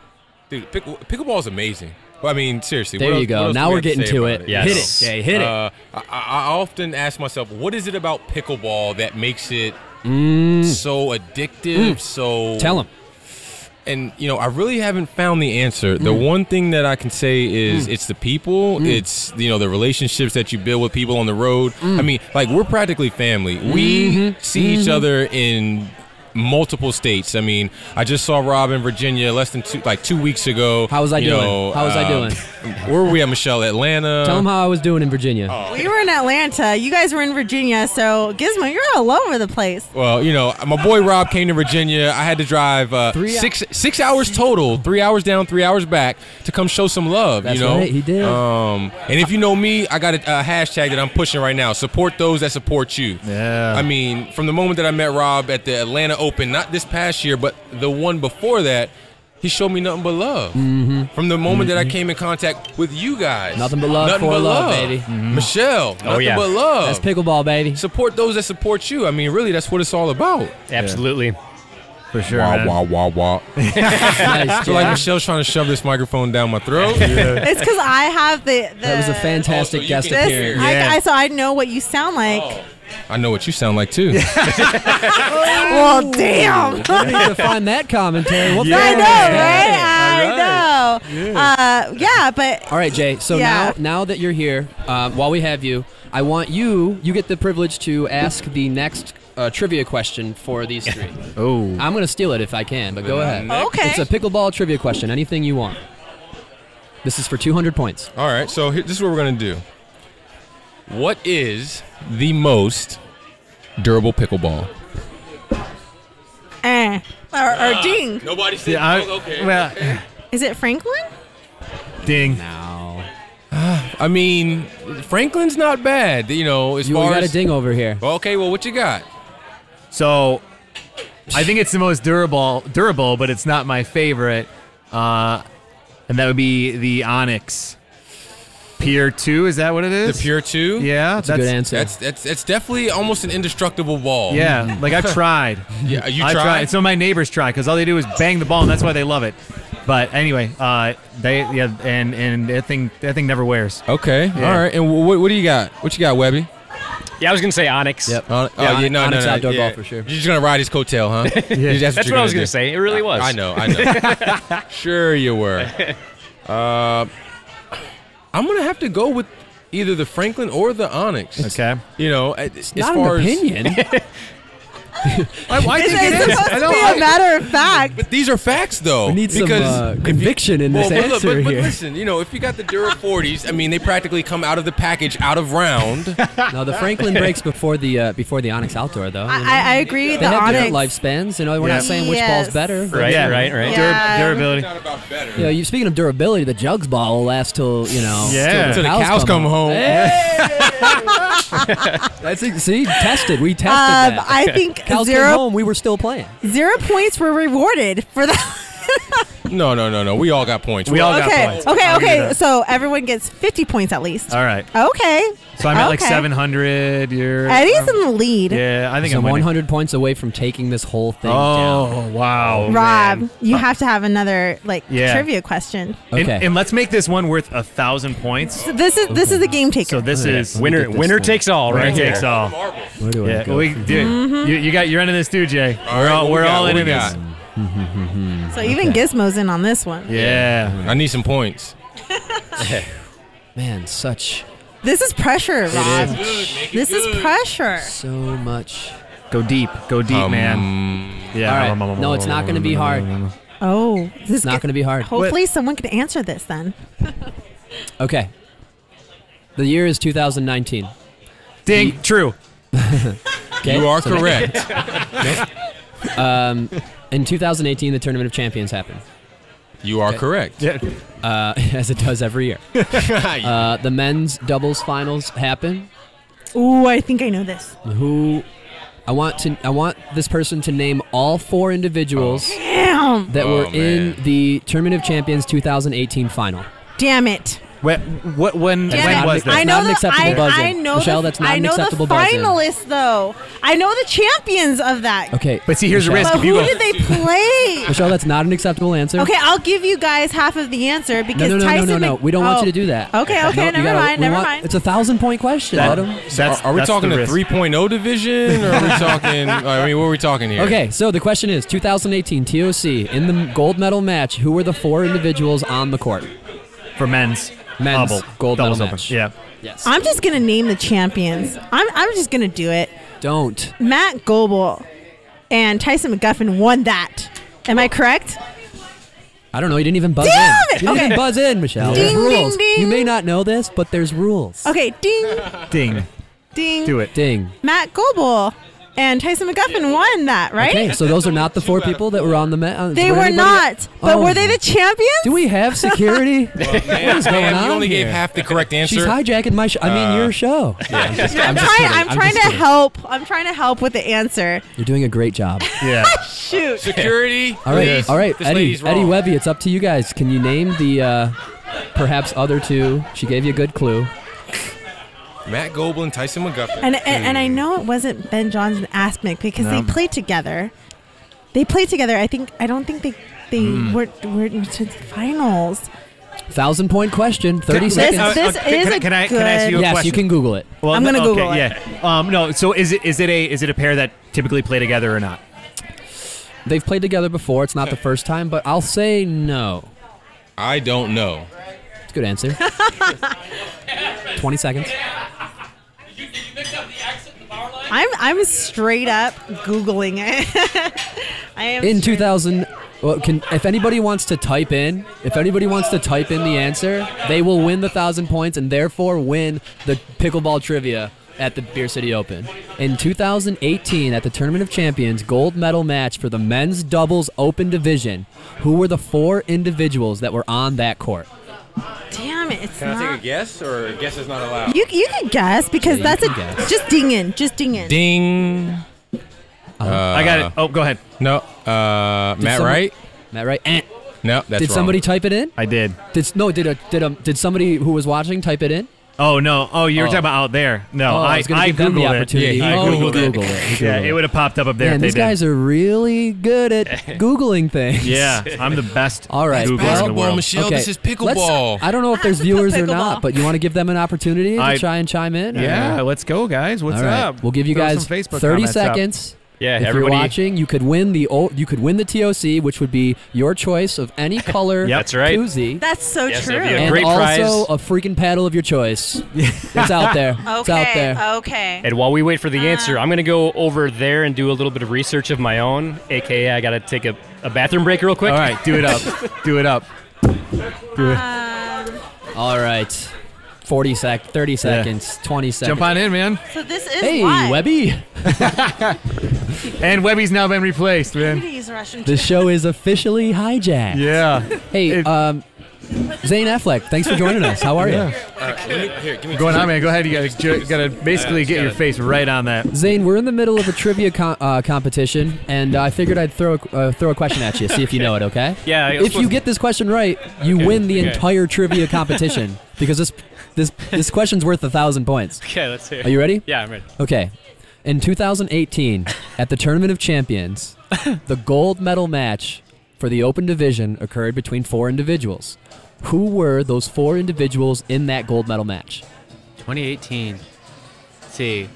dude, pick, pickleball is amazing. Well, I mean, seriously. There what you else- go. what else Now we we're have to getting to about it. Yes. Hit it, Jay. Hit it. Uh, I, I often ask myself, what is it about pickleball that makes it so addictive? So Mm. Tell him. and you know, I really haven't found the answer. The Mm. one thing that I can say is it's the people. It's you know the relationships that you build with people on the road. Mm. I mean, like we're practically family. We Mm-hmm. see each other in multiple states. I mean, I just saw Rob in Virginia less than two, like two weeks ago. How was I You doing? know, How was I um, doing? Where were we at, Michelle? Atlanta. Tell him how I was doing in Virginia. We were in Atlanta. You guys were in Virginia. So Gizmo, you're all over the place. Well, you know, my boy Rob came to Virginia. I had to drive uh, Three hou- six six hours total, three hours down, three hours back to come show some love. That's you know, right, he did. Um, and if you know me, I got a, a hashtag that I'm pushing right now. Support those that support you. Yeah. I mean, from the moment that I met Rob at the Atlanta Open, not this past year, but the one before that. He showed me nothing but love. Mm-hmm. From the moment that I came in contact with you guys, Nothing but love nothing for but love, baby. Michelle, nothing yeah. but love. That's pickleball, baby. Support those that support you. I mean, really, that's what it's all about. Absolutely. For sure. Wah man. wah wah wah. nice, I feel like Michelle's trying to shove this microphone down my throat. It's because I have the, the That was a fantastic Oh, so guest can appearance. Yeah. I, so I know what you sound like. I know what you sound like too. Well, damn. I need to find that commentary. What the I know, is that? right? I know. Uh, yeah, but All right, Jay. So Yeah. now, now that you're here, um, while we have you, I want you. You get the privilege to ask the next uh, trivia question for these three. Oh. I'm gonna steal it if I can, but go ahead. okay. It's a pickleball trivia question. Anything you want. This is for 200 points. All right, so here, this is what we're gonna do. What is the most durable pickleball? eh. Or, or ding. Nobody said. Yeah, I, okay. Well, Is it Franklin? ding. Now, I mean, Franklin's not bad. You know, as you we far got a as. ding over here. Okay, well, what you got? So, I think it's the most durable, durable, but it's not my favorite. Uh, and that would be the Onyx Pure Two. Is that what it is? The is? Pure Two. Yeah, That's a good answer. That's that's that's definitely almost an indestructible ball. Yeah, like I've tried. Yeah, you I tried. tried. Some of my neighbors try because all they do is bang the ball, and that's why they love it. But anyway, uh, they yeah, and and that thing that thing never wears. Okay. Yeah. All right. And what, what do you got? What you got, Webby? Yeah, I was gonna say Onyx. Yep. Yeah, oh, yeah, no, Onyx no, no. outdoor yeah. golf for sure. You're just gonna ride his coattail, huh? Yeah. That's what I was gonna say. It really was. I know. I know. sure you were. Uh, I'm gonna have to go with either the Franklin or the Onyx. Okay. You know, as Not far an as opinion. I, I think it it's is. supposed I to don't be like- a matter of fact. But these are facts, though. we need some because uh, if you- conviction in this well, but, look, answer but, but here. listen, you know, if you got the Dura 40s, I mean, they practically come out of the package out of round. No, the Franklin breaks before the uh, before the Onyx Outdoor though. you know? I, I agree. they The have Onyx. different lifespans. You know, we're Yeah. not saying which Yes. ball's better. Right, Yeah. right, right. Dur- Yeah. durability. not about better. You know, you speaking of durability, the Jugs ball will last till you know. Yeah. till Till the cows come home. That's it. See, tested. We tested Um, that. I think cows came zero home. We were still playing. zero points were rewarded for that. No, no, no, no. We all got points. We all got okay, points. okay, I'll okay. So everyone gets fifty points at least. All right. Okay. So I'm at like Okay. 700. You're. Eddie's in the lead. Yeah, I think So I'm winning. 100 points away from taking this whole thing down. Oh wow, Rob, man. you have to have another like Yeah. trivia question. And, Okay. and let's make this one worth a thousand points. So this is this is a game taker. So this Okay. is Winner, get this winner thing. takes all, winner right takes here. all. Where do I Yeah, go? we, dude, Mm-hmm. you, you got you're into this too, Jay. All we're right, all what we we're got? all What into we this. got? So even Gizmo's in on this one. Yeah. I need some points. Man, such This is pressure, Rob. This is pressure. so much. Go deep. Go deep, Um, man. Yeah. All right. No, it's not going to be hard. Oh, this is not going to be hard. Hopefully, someone can answer this then. Okay. The year is 2019. Ding. True. Okay? You are So- correct. Um, in 2018, the Tournament of Champions happened, You are correct. Yeah. uh, as it does every year. Uh, the men's doubles finals happen. Ooh, I think I know this. Who? I want to. I want this person to name all four individuals Damn. that Oh, were in the Tournament of Champions 2018 final. Damn it. What? What? When? When it. was That's I that? know not an the, acceptable I. I know Michelle, the, that's not I an know acceptable the buzz-in. finalists though. I know the champions of that. Okay. But see, here's the Michelle. risk. But you who go, did they play? Michelle, that's not an acceptable answer. Okay, I'll give you guys half of the answer because No, no, no, no, Tyson. no, no. We don't want Oh. you to oh. do that. Okay, okay, No, never gotta- mind, never want- mind. It's a thousand point question. That- that's, are, are we that's talking the a 3.0 division, or are we talking? I mean, what are we talking here? Okay, so the question is 2018 TOC in the gold medal match. Who were the four individuals on the court? for men's? Men's Double. gold Doubles medal open. match. Yeah. Yes. I'm just gonna name the champions. I'm I'm just gonna do it. Don't. Matt Goebel and Tyson McGuffin won that. Am I correct? I don't know. You didn't even buzz Damn in. it! You didn't Okay. even buzz in, Michelle. Ding, there's ding, rules. ding. You may not know this, but there's rules. Okay, ding, Ding. ding. Do it. Ding. Matt Goebel and Tyson McGuffin won that, right? Okay, so those are not the four people that were on the match. They were not. But Oh. were they the champions? Do we have security? Man, is going man, on you only gave half the correct answer. She's hijacking my show. I mean, your show. I'm, just trying. kidding. I'm, I'm trying just to kidding. help. I'm trying to help with the answer. You're doing a great job. Yeah. Shoot. Security. All right, please. all right, This Eddie, wrong. Eddie Webby, it's up to you guys. Can you name the uh, perhaps other two? She gave you a good clue. Matt Goebel and Tyson McGuffin. And, and and I know it wasn't Ben Johns and Aspmick because No. they played together. They played together. I think. I don't think they they Hmm. were were to the finals. Thousand point question. Thirty This- seconds. uh, This uh, can- is can I- a can I- can I ask good- you a yes, question? you can Google it. Well, I'm gonna okay, Google it. Yeah. Um, no. So is it is it a is it a pair that typically play together or not? They've played together before. It's not the first time, but I'll say no. I don't know. It's a good answer. Twenty seconds. I'm I'm straight up googling it. I am In 2000, well, can if anybody wants to type in, if anybody wants to type in the answer, they will win the thousand points and therefore win the pickleball trivia at the Beer City Open. In 2018, at the Tournament of Champions gold medal match for the men's doubles open division, who were the four individuals that were on that court? Damn it! It's Can I take a guess, or a guess is not allowed? You you can guess because Yeah, you that's a can guess. just ding in, just ding in. Ding. I got it. Oh, go ahead. No. Uh, Matt somebody- Wright. Matt right? Eh. No, that's Did wrong. somebody type it in? I did. Did no? Did a did a did somebody who was watching type it in? Oh no. Oh, you were Oh. talking about out there. No, oh, I was I give them the googled it. opportunity. Yeah, he oh, he Googled it. Googled it. He Yeah, it would have popped up up there. Man, if they these did. guys are really good at googling things. Yeah, I'm the best. All right. Googler in the Basketball, world. Michelle. Okay, This is let's- pickleball. I don't know if there's viewers or not, but you want to give them an opportunity to I- try and chime in? or- Yeah, let's go, guys. What's All right. up? We'll give you Throw guys Facebook 30 seconds. up. Seconds. Yeah, if everybody. you're watching, you could win the old, you could win the TOC, which would be your choice of any color Yep. That's right. koozie. That's so Yes, true. it'll be a and great also prize. a freaking paddle of your choice. it's out there. okay, It's out Okay. there. Okay. And while we wait for the answer, I'm going to go over there and do a little bit of research of my own, aka I got to take a, a bathroom break real quick. All right, do it up. do it up. Um, All right. 40 sec 30 seconds, 20 seconds. Jump on in, man. so this is Hey, what? Webby. And Webby's now been replaced, man. Please, Russian. The show is officially hijacked. Yeah. Hey, It- um, Zane Affleck, thanks for joining us. How are you? All right, here, give me Going two on, man. Go ahead. You gotta, you gotta basically get your face right on that. Zane, we're in the middle of a trivia com- uh, competition, and uh, I figured I'd throw a, uh, throw a question at you, see if you know it. Okay? Yeah. If you get this question right, you win the okay. entire trivia competition because this this this question's worth a thousand points. Okay, let's hear. Are you ready? Yeah, I'm ready. Okay. In 2018, at the Tournament of Champions, the gold medal match for the Open Division occurred between four individuals. Who were those four individuals in that gold medal match? 2018. Let's see.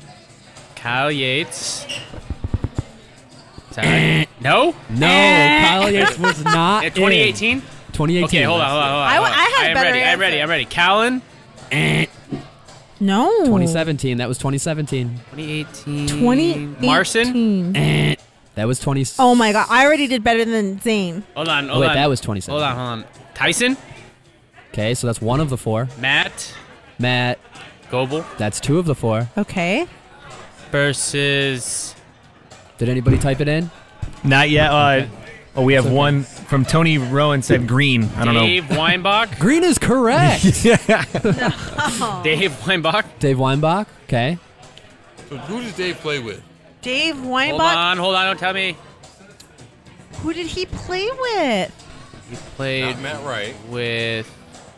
Kyle Yates. Is right? no? No, Kyle eh. Yates was not. Yeah, 2018? 2018. Okay, hold on, hold on, hold on. I- hold on. I had am better ready. I'm ready. I'm ready. Callan. Eh. No. 2017. That was 2017. 2018. 2018. Marson. That was 20. Oh my god! I already did better than Zane. Hold on. Oh, wait, on. that was 2017. Hold on. Hold on. Tyson. Okay, so that's one of the four. Matt. Matt, Goebel that's two of the four. Okay. Versus. Did anybody type it in? Not yet. Uh, oh, we have one from Tony Rowan said green. I don't know. Dave Weinbach. Green is correct. Yeah. Dave Weinbach. Dave Weinbach. Okay. So who does Dave play with? Dave Weinbach. Hold on. Hold on. Don't tell me. Who did he play with? He played Not Matt Wright. with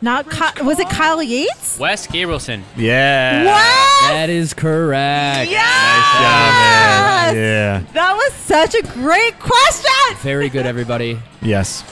Not Ky- was it Kyle Yates? Wes Gabrielson. Yeah. What? That is correct. Yes! Yeah. That was such a great question. Very good, everybody. Yes.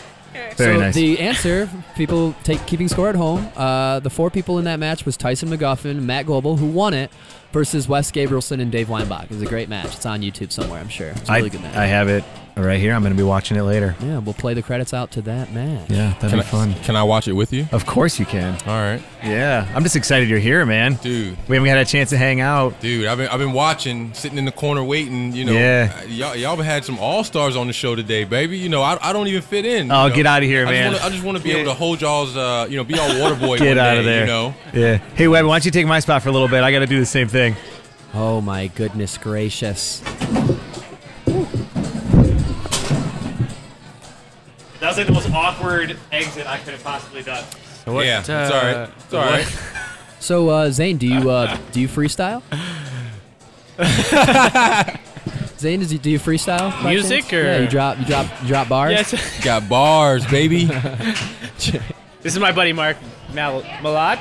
Very so nice. the answer, people take keeping score at home. Uh, the four people in that match was Tyson McGuffin, Matt Goebel, who won it, versus Wes Gabrielson and Dave Weinbach. It was a great match. It's on YouTube somewhere, I'm sure. It's a really good match. I have it right here. I'm going to be watching it later. yeah, we'll play the credits out to that match. Yeah, that'd Can be I, fun. Can I watch it with you? Of course you can. All right, Yeah. I'm just excited you're here, man. dude. We haven't had a chance to hang out. Dude, I've been I've been watching, sitting in the corner waiting. You know, Yeah. uh, y'all y'all had some all stars on the show today, baby. You know, I, I don't even fit in. Oh, you know? get outta here, I man. Just wanna, I just want to be able to hold y'all's, uh, you know, be y'all water boy. Get one out day, of there. You know, Yeah. Hey, Webb, why don't you take my spot for a little bit? I got to do the same thing. Oh my goodness gracious. That was like the most awkward exit I could have possibly done. What, yeah, it's uh, all right. It's all right. So uh, Zane, do you uh, do you freestyle? Zane, does you, do you freestyle? Music chance? or- yeah, you drop you drop you drop bars. Yes. Got bars, baby. this is my buddy Mark Mal- Malat.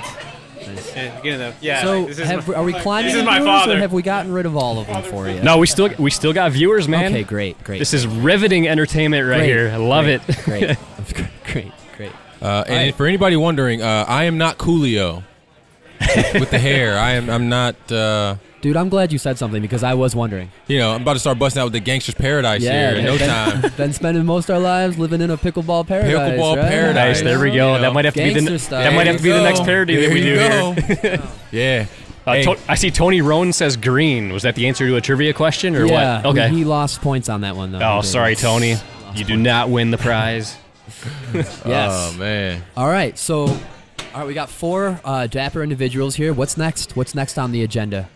Yeah, get in the- yeah, So this have, my- are we climbing? This is my viewers, father. Or have we gotten rid of all of them for you? No, we still we still got viewers, man. Okay, great, great. This is riveting entertainment right Great, here. I love great, it. great, great, great, great. Uh, and for anybody wondering, uh, I am not Coolio with the hair. I am. I'm not. Uh, Dude, I'm glad you said something because I was wondering. you know, I'm about to start busting out with the gangster's paradise here in no been, time. Been spending most of our lives living in a pickleball paradise. Pickleball right? paradise. There we go. You know, that might have to be the gangster style. that might have to be the next parody you that we do go. here. yeah. Uh, Hey. To- I see Tony Roan says green. Was that the answer to a trivia question or yeah, what? Okay. He, he lost points on that one though. oh, sorry, Tony. You do not win the prize. Yes. Oh man. All right, so all right, we got four uh, dapper individuals here. What's next? What's next on the agenda?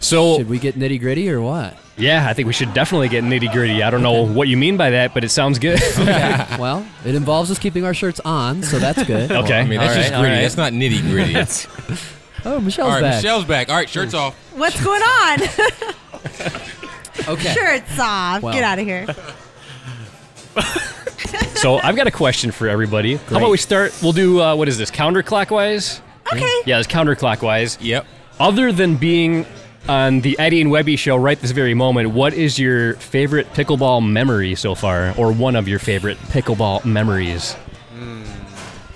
So Should we get nitty gritty or what? yeah, I think we should definitely get nitty gritty. I don't know what you mean by that, but it sounds good. Okay. well, it involves us keeping our shirts on, so that's good. okay. I mean, that's all just right, gritty. right. That's not nitty gritty. Oh, Michelle's All right, back. Michelle's back. All right, shirts off. What's going on? okay. Shirts off. Well. Get out of here. So I've got a question for everybody. How about we start? We'll do uh, what is this? Counterclockwise. Okay. Yeah, it's counterclockwise. Yep. Other than being on the Eddie and Webby show right this very moment, what is your favorite pickleball memory so far, or one of your favorite pickleball memories hmm,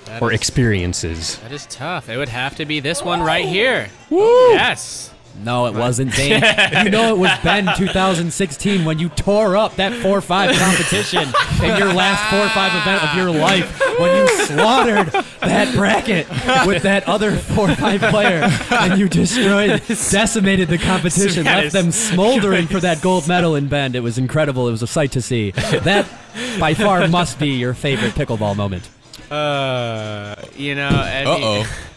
That or is- experiences? That is tough. It would have to be this one right here. Yes. No, it wasn't Zane. you know it was Bend 2016 when you tore up that 4-5 competition in your last 4-5 event of your life when you slaughtered that bracket with that other 4-5 player and you destroyed, decimated the competition, left them smoldering for that gold medal in Bend. It was incredible. It was a sight to see. That by far must be your favorite pickleball moment. Uh, you know, Eddie. Uh oh.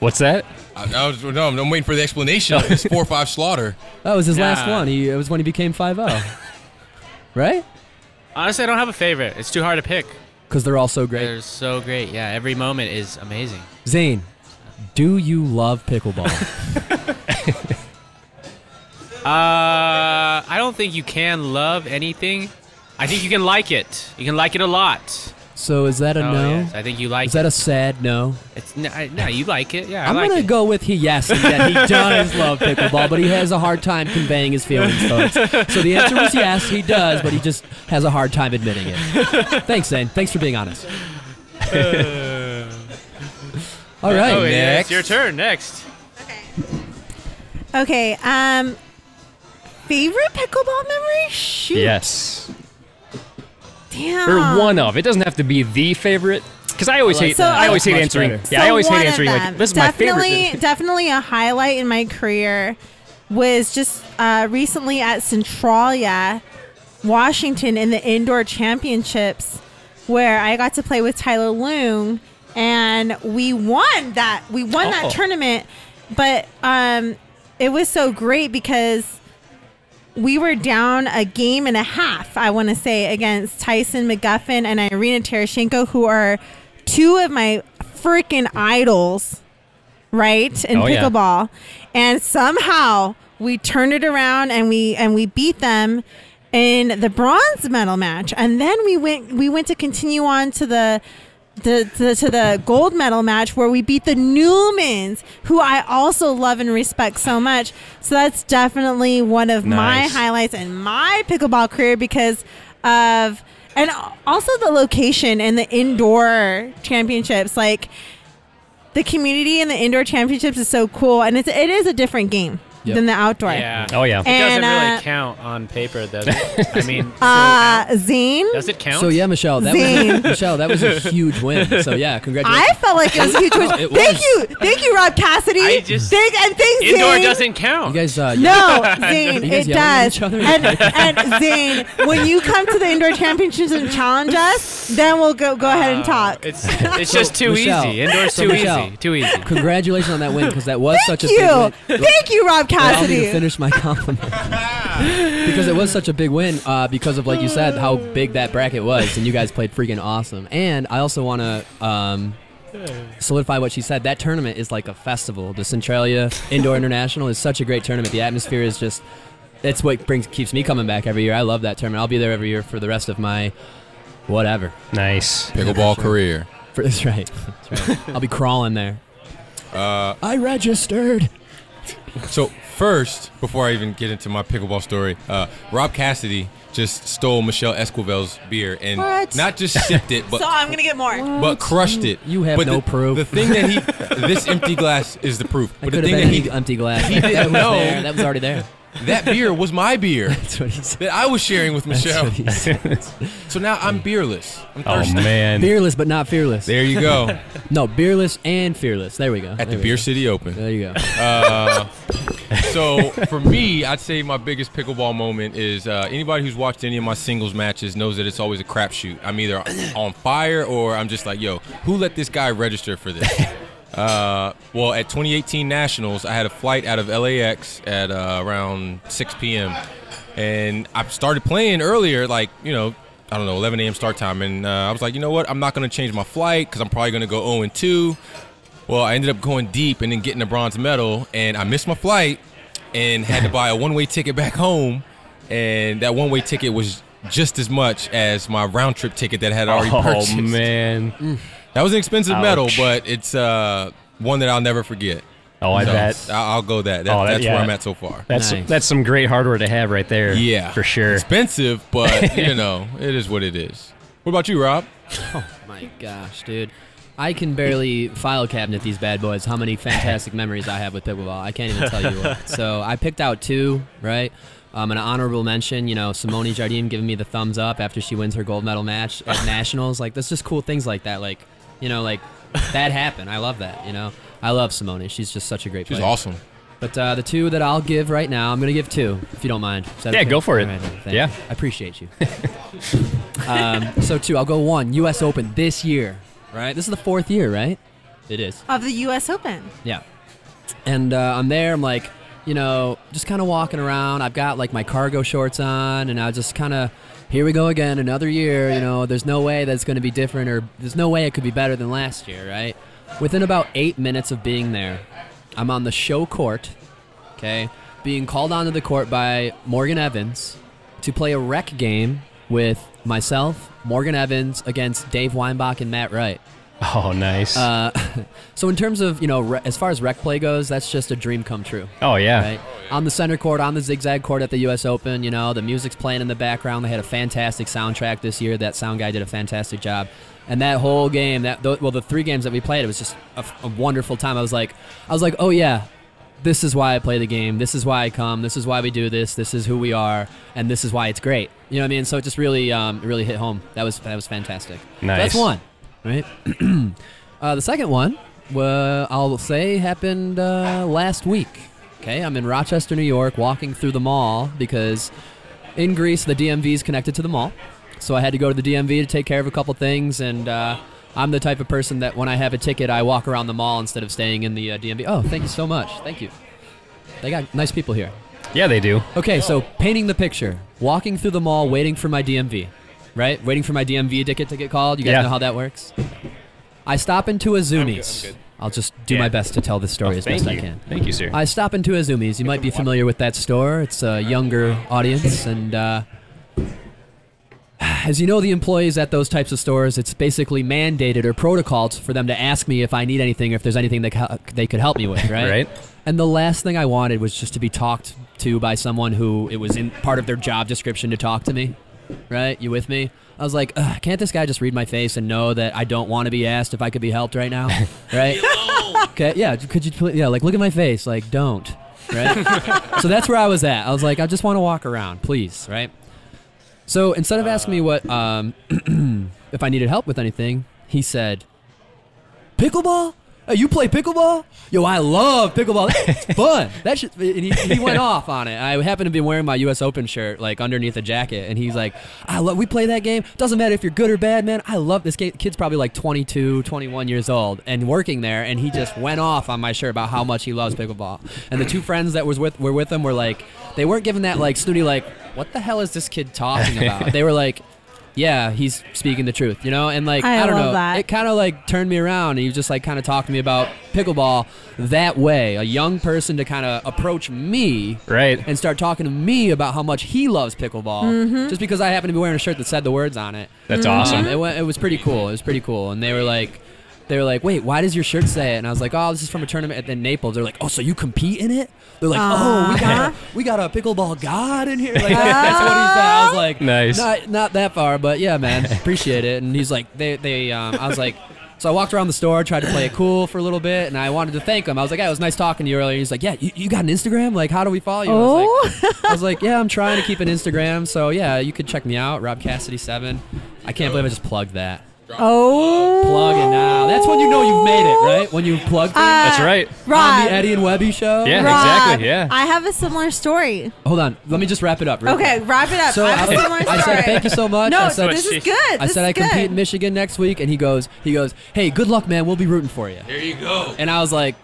What's that? I, I was, no, I'm waiting for the explanation. It's four or five slaughter. That was his last one. He, it was when he became 5-0. right? Honestly, I don't have a favorite. It's too hard to pick. Because they're all so great. They're so great. Yeah, every moment is amazing. Zane, do you love pickleball? Uh, I don't think you can love anything. I think you can like it. You can like it a lot. So is that a Oh, no? yes, I think you like Is that a sad no? It's no, I- no, you like it. Yeah, I I'm like gonna it. go with he yes, and that he does love pickleball, but he has a hard time conveying his feelings, folks. So the answer was yes, he does, but he just has a hard time admitting it. Thanks, Zane. Thanks for being honest. All right. Oh, yeah, Next. it's your turn. Next. Okay. Okay. Um, favorite pickleball memory? Shoot. Yes. Damn. Or one of. It doesn't have to be the favorite. Because I always I like hate. that. I always hate answering. better. Yeah, I always hate answering. Like this is my definitely, favorite. Definitely a highlight in my career was just uh, recently at Centralia, Washington, in the indoor championships, where I got to play with Tyler Loong, and we won that. We won Oh. that tournament, but um, it was so great because we were down a game and a half, I want to say, against Tyson McGuffin and Irina Tereschenko, who are two of my freaking idols, right? In Oh, yeah. pickleball. And somehow we turned it around and we and we beat them in the bronze medal match. And then we went we went to continue on to the the, to, to the gold medal match where we beat the Newmans, who I also love and respect so much. So that's definitely one of my highlights in my pickleball career because of, and also the location and the indoor championships. Like the community and the indoor championships is so cool, and it's it is a different game Yep. than the outdoor. Yeah. Oh yeah. It doesn't And, really uh, count on paper, does it? I mean, Uh, Zane, does it count? So yeah, Michelle, that Zane. was Michelle, that was a huge win. So yeah, congratulations. I felt like it was a huge. win. It Thank you, thank you, Rob Cassidy. I just- Thank and thanks, Indoor Zane. doesn't count. you guys, uh, No, Zane, it does. And, and Zane, when you come to the indoor championships and challenge us, then we'll go go ahead and talk. It's it's just too Michelle, easy. Indoors so too Michelle, easy. Too easy. congratulations on that win because that was Thank such a you, big win. thank you, Rob Allow me to Cassidy. finish my compliment. because it was such a big win, uh, because of like you said, how big that bracket was, and you guys played freaking awesome. And I also want to um, solidify what she said. That tournament is like a festival. The Centralia Indoor International is such a great tournament. The atmosphere is just. It's what brings keeps me coming back every year. I love that tournament. I'll be there every year for the rest of my whatever. Nice. Pickleball career. For, that's right. That's right. I'll be crawling there. Uh, I registered. So first, before I even get into my pickleball story, uh, Rob Cassidy just stole Michelle Esquivel's beer and What? not just sipped it, but so I'm gonna get more. but crushed it. You have but no the, proof. The thing that he, this empty glass is the proof. I But the could have thing been that an he, empty glass. he didn't that was know. there. That was already there. That beer was my beer That's what he said. that I was sharing with That's Michelle. what he said. So now I'm beerless. I'm Oh thirsty. man. beerless but not fearless. There you go. No, beerless and fearless. There we go. At There the Beer go. City Open. There you go. Uh, so for me, I'd say my biggest pickleball moment is uh, anybody who's watched any of my singles matches knows that it's always a crapshoot. I'm either on fire or I'm just like, yo, who let this guy register for this? Uh, well, at 2018 Nationals, I had a flight out of LAX at uh, around 6 p.m. and I started playing earlier, like you know. I don't know, 11 a.m. start time, and uh, I was like, you know what? I'm not gonna change my flight because I'm probably gonna go 0 and 2. Well, I ended up going deep and then getting a bronze medal, and I missed my flight and had to buy a one-way ticket back home, and that one-way ticket was just as much as my round trip ticket that I had already oh purchased. man. That was an expensive Ouch. medal, but it's uh, one that I'll never forget. Oh, I So, bet. I- I'll go that. that Oh, that- that's where. I'm at so far. That's Nice. that's some great hardware to have right there. Yeah, for sure. Expensive, but you know, it is what it is. What about you, Rob? Oh my gosh, dude. I can barely file cabinet these bad boys. How many fantastic memories I have with pickleball. I can't even tell you what. So I picked out two, right? Um, an honorable mention, you know, Simone Jardim giving me the thumbs up after she wins her gold medal match at nationals. Like, that's just cool things like that. Like, you know, like that happened. I love that. You know, I love Simone. She's just such a great She's player. awesome. But uh, the two that I'll give right now, I'm going to give two, if you don't mind. Yeah, okay? go for it. All right, thank Yeah. you. I appreciate you. um, so two, I'll go one. U.S. Open this year, right? This is the fourth year, right? It is. Of the U.S. Open. Yeah. And uh, I'm there. I'm like, you know, just kind of walking around. I've got like my cargo shorts on, and I just kind of, here we go again, another year. You know, there's no way that's going to be different, or there's no way it could be better than last year, right? Within about eight minutes of being there, I'm on the show court, okay, being called onto the court by Morgan Evans to play a rec game with myself, Morgan Evans, against Dave Weinbach and Matt Wright. Oh, nice. Uh, so in terms of you know, re- as far as rec play goes, that's just a dream come true. oh yeah. Right on the center court, on the zigzag court at the U.S. Open, you know the music's playing in the background. They had a fantastic soundtrack this year. That sound guy did a fantastic job, and that whole game, that th- well, the three games that we played, it was just a, a wonderful time. I was like, I was like, oh yeah, this is why I play the game. This is why I come. This is why we do this. This is who we are, and this is why it's great. You know what I mean? So it just really, um, really hit home. That was that was fantastic. So Nice. that's one, right? uh, the second one, well, I'll say happened uh, last week. Okay, I'm in Rochester, New York, walking through the mall because in Greece the DMV is connected to the mall, so I had to go to the DMV to take care of a couple things and. Uh, I'm the type of person that when I have a ticket, I walk around the mall instead of staying in the uh, DMV. Oh, thank you so much. Thank you. They got nice people here. Yeah, they do. Okay, so painting the picture, walking through the mall, waiting for my DMV, right? Waiting for my DMV ticket to get called. You guys Yeah. know how that works. I stop into a Zumiez. good. I'll just do Yeah. my best to tell this story Oh, as best you. I can. Thank you, sir. I stop into a Zumiez. You might be familiar with that store. It's a younger audience, and uh, as you know, the employees at those types of stores, it's basically mandated or protocols for them to ask me if I need anything, or if there's anything they, they could help me with, right? Right. And the last thing I wanted was just to be talked to by someone who it was in part of their job description to talk to me, right? You with me? I was like, can't this guy just read my face and know that I don't want to be asked if I could be helped right now, right? okay, yeah. Could you, yeah, like look at my face, like don't, right? so that's where I was at. I was like, I just want to walk around, please, right? So instead of asking me what um, if I needed help with anything, he said, "Pickleball? Hey, you play pickleball? Yo, I love pickleball. It's fun. That should." And he, he went off on it. I happened to be wearing my U.S. Open shirt, like underneath a jacket, and he's like, "I love. We play that game. Doesn't matter if you're good or bad, man. I love this game." Kid's probably like 22, 21 years old, and working there, and he just went off on my shirt about how much he loves pickleball. And the two friends that was with were with him were like, they weren't giving that like snooty like, "What the hell is this kid talking about?" they were like. Yeah, he's speaking the truth, you know, and like I I, don't love know, that. it kind of like turned me around, and he just like kind of talked to me about pickleball that way. A young person to kind of approach me Right. and start talking to me about how much he loves pickleball, Mm-hmm. just because I happen to be wearing a shirt that said the words on it. That's Um, awesome. it, went, it was pretty cool. It was pretty cool, and they were like, they were like, "Wait, why does your shirt say it?" And I was like, "Oh, this is from a tournament in Naples." They're like, "Oh, so you compete in it?" They're like, "Oh, we got a, we got a pickleball god in here." Like that's what he said. I was like, Nice. Not not that far, but yeah, man, appreciate it. And he's like, they they um, I was like. So I walked around the store, tried to play it cool for a little bit, and I wanted to thank him. I was like, "Yeah, it was nice talking to you earlier." He's like, "Yeah, you, you got an Instagram? Like, how do we follow you?" I was like, I was like, "Yeah, I'm trying to keep an Instagram, so yeah, you could check me out, Rob Cassidy seven. I can't believe I just plugged that. Oh. Plug it now. That's when you know you've made it, right? When you plug things uh, That's right. on Rob. the Eddie and Webby show. Yeah, Rob, exactly. Yeah. I have a similar story. Hold on. Let me just wrap it up. real Okay, quick. wrap it up. So I have a I, similar story. I said thank you so much. No, I said, this is good. I said I compete good. in Michigan next week, and he goes, he goes, hey, good luck, man. We'll be rooting for you. There you go. And I was like,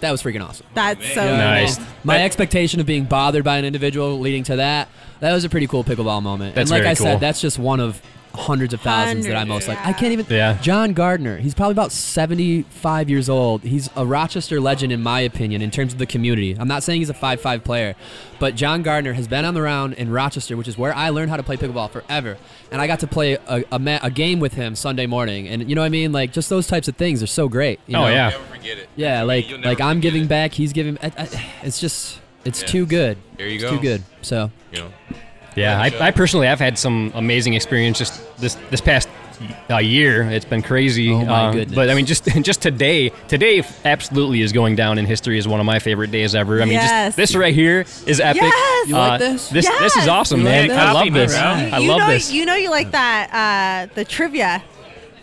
that was freaking awesome. That's so Nice. cool. My expectation of being bothered by an individual leading to that, that was a pretty cool pickleball moment. That's and like very I cool. said, that's just one of hundreds of thousands that I most like. I can't even. Yeah. John Gardner, he's probably about 75 years old. He's a Rochester legend, in my opinion, in terms of the community. I'm not saying he's a 5 5 player, but John Gardner has been on the round in Rochester, which is where I learned how to play pickleball forever. And I got to play a, a, ma- a game with him Sunday morning. And you know what I mean? Like, just those types of things are so great. you Oh, know? yeah. Never forget it. Yeah, like you'll never like I'm giving it. back, he's giving. I, I, it's just, it's Yeah. too good. There you it's go. Too good. So You know. Yeah, I, I personally have had some amazing experience just this this past uh, year. It's been crazy. Oh, my Um, goodness. But I mean, just just today, today absolutely is going down in history as one of my favorite days ever. I mean, Yes. just this right here is epic. Yes. You like Uh, this? This this is Yes. awesome, You man. like I love this. bro. I you love know, this. You know, you like that uh, the trivia.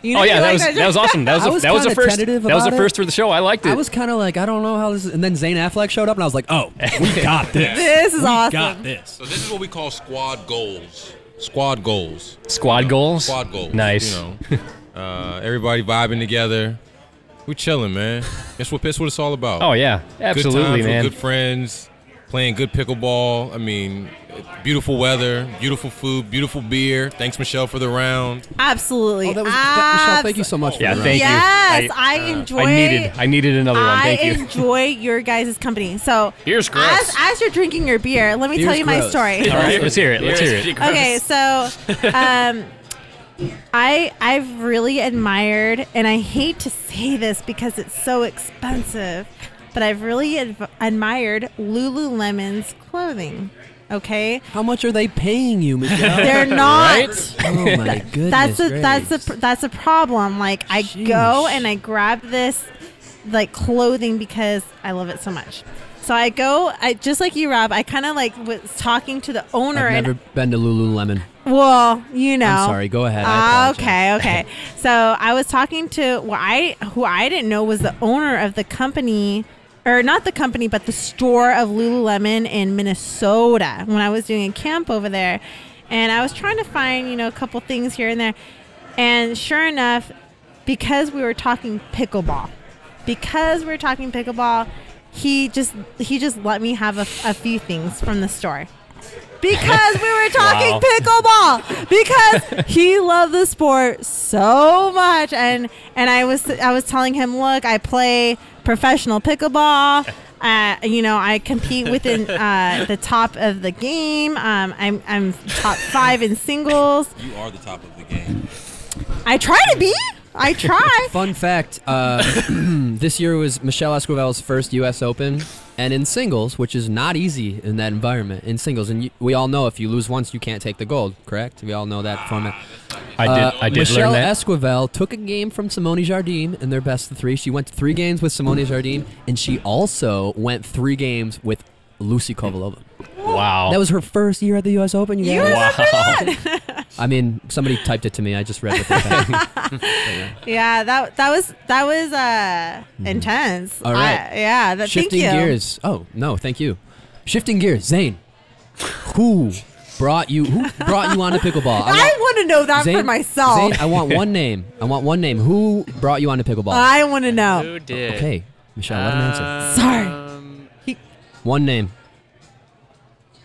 You know oh yeah, that like was that was awesome. That was I a, was that was the first. That was the about it. first for the show. I liked it. I was kind of like, I don't know how this. is. And then Zane Affleck showed up, and I was like, oh, we got this. This is we awesome. got this. So this is what we call squad goals. Squad goals. squad goals. Squad goals. Nice. You know, uh, everybody vibing together. We chilling, man. That's what that's what it's all about. Oh yeah, absolutely, good absolutely, times with good friends, playing good pickleball. I mean, beautiful weather, beautiful food, beautiful beer. Thanks, Michelle, for the round. Absolutely. Oh, that was that, Michelle. Thank you so much. Yeah, for that. thank you. yes, I- I, enjoy. I needed I needed another one. I Thank you. enjoy your guys' company. So Beer's gross. as as you're drinking your beer, let me tell Beer's you my story. All right, let's hear it. Let's hear it. Okay, so um, I I've really admired, and I hate to say this because it's so expensive, but I've really adv- admired Lululemon's clothing. Okay, How much are they paying you, Michelle? they're not. oh my goodness. That's the that's the gracious. pr- that's the problem. Like I go and I grab this like clothing because I love it so much. So I go, I just like you, Rob. I kind of like was talking to the owner, I've never and been to Lululemon. well, you know, I'm sorry. Go ahead. I Ah, okay, okay. so I was talking to well, I who I didn't know was the owner of the company, or not the company, but the store of Lululemon in Minnesota when I was doing a camp over there, and I was trying to find you know a couple things here and there, and sure enough, because we were talking pickleball, because we were talking pickleball, he just he just let me have a, a few things from the store. Because we were talking Wow. pickleball. Because he loved the sport so much. And and I was I was telling him look I play professional pickleball. Uh, you know I compete within uh, the top of the game. Um, I'm I'm top five in singles. You are the top of the game. I try to be I try Fun fact: uh, This year was Michelle Esquivel's first U.S. Open, and in singles, which is not easy in that environment. In singles, and you, we all know if you lose once, you can't take the gold. Correct? We all know that format. I did Uh, I did Michelle learn that. Esquivel took a game from Simone Jardim in their best of three. She went three games with Simone Jardim, and she also went three games with Lucy Kovalova. wow. That was her first year at the U.S. Open. You you guys? remember that I mean, somebody typed it to me. I just read what they said. yeah that that was that was uh intense Mm-hmm. All right. I- yeah that, thank Shifting you gears. Oh no, thank you. Shifting gears, Zane. Who brought you? Who brought you onto pickleball? I want- want to know that Zane, for myself Zane, I want one name. I want one name. Who brought you onto pickleball? I want to know Who did? okay, Michelle, let him answer. Sorry. Um, One name.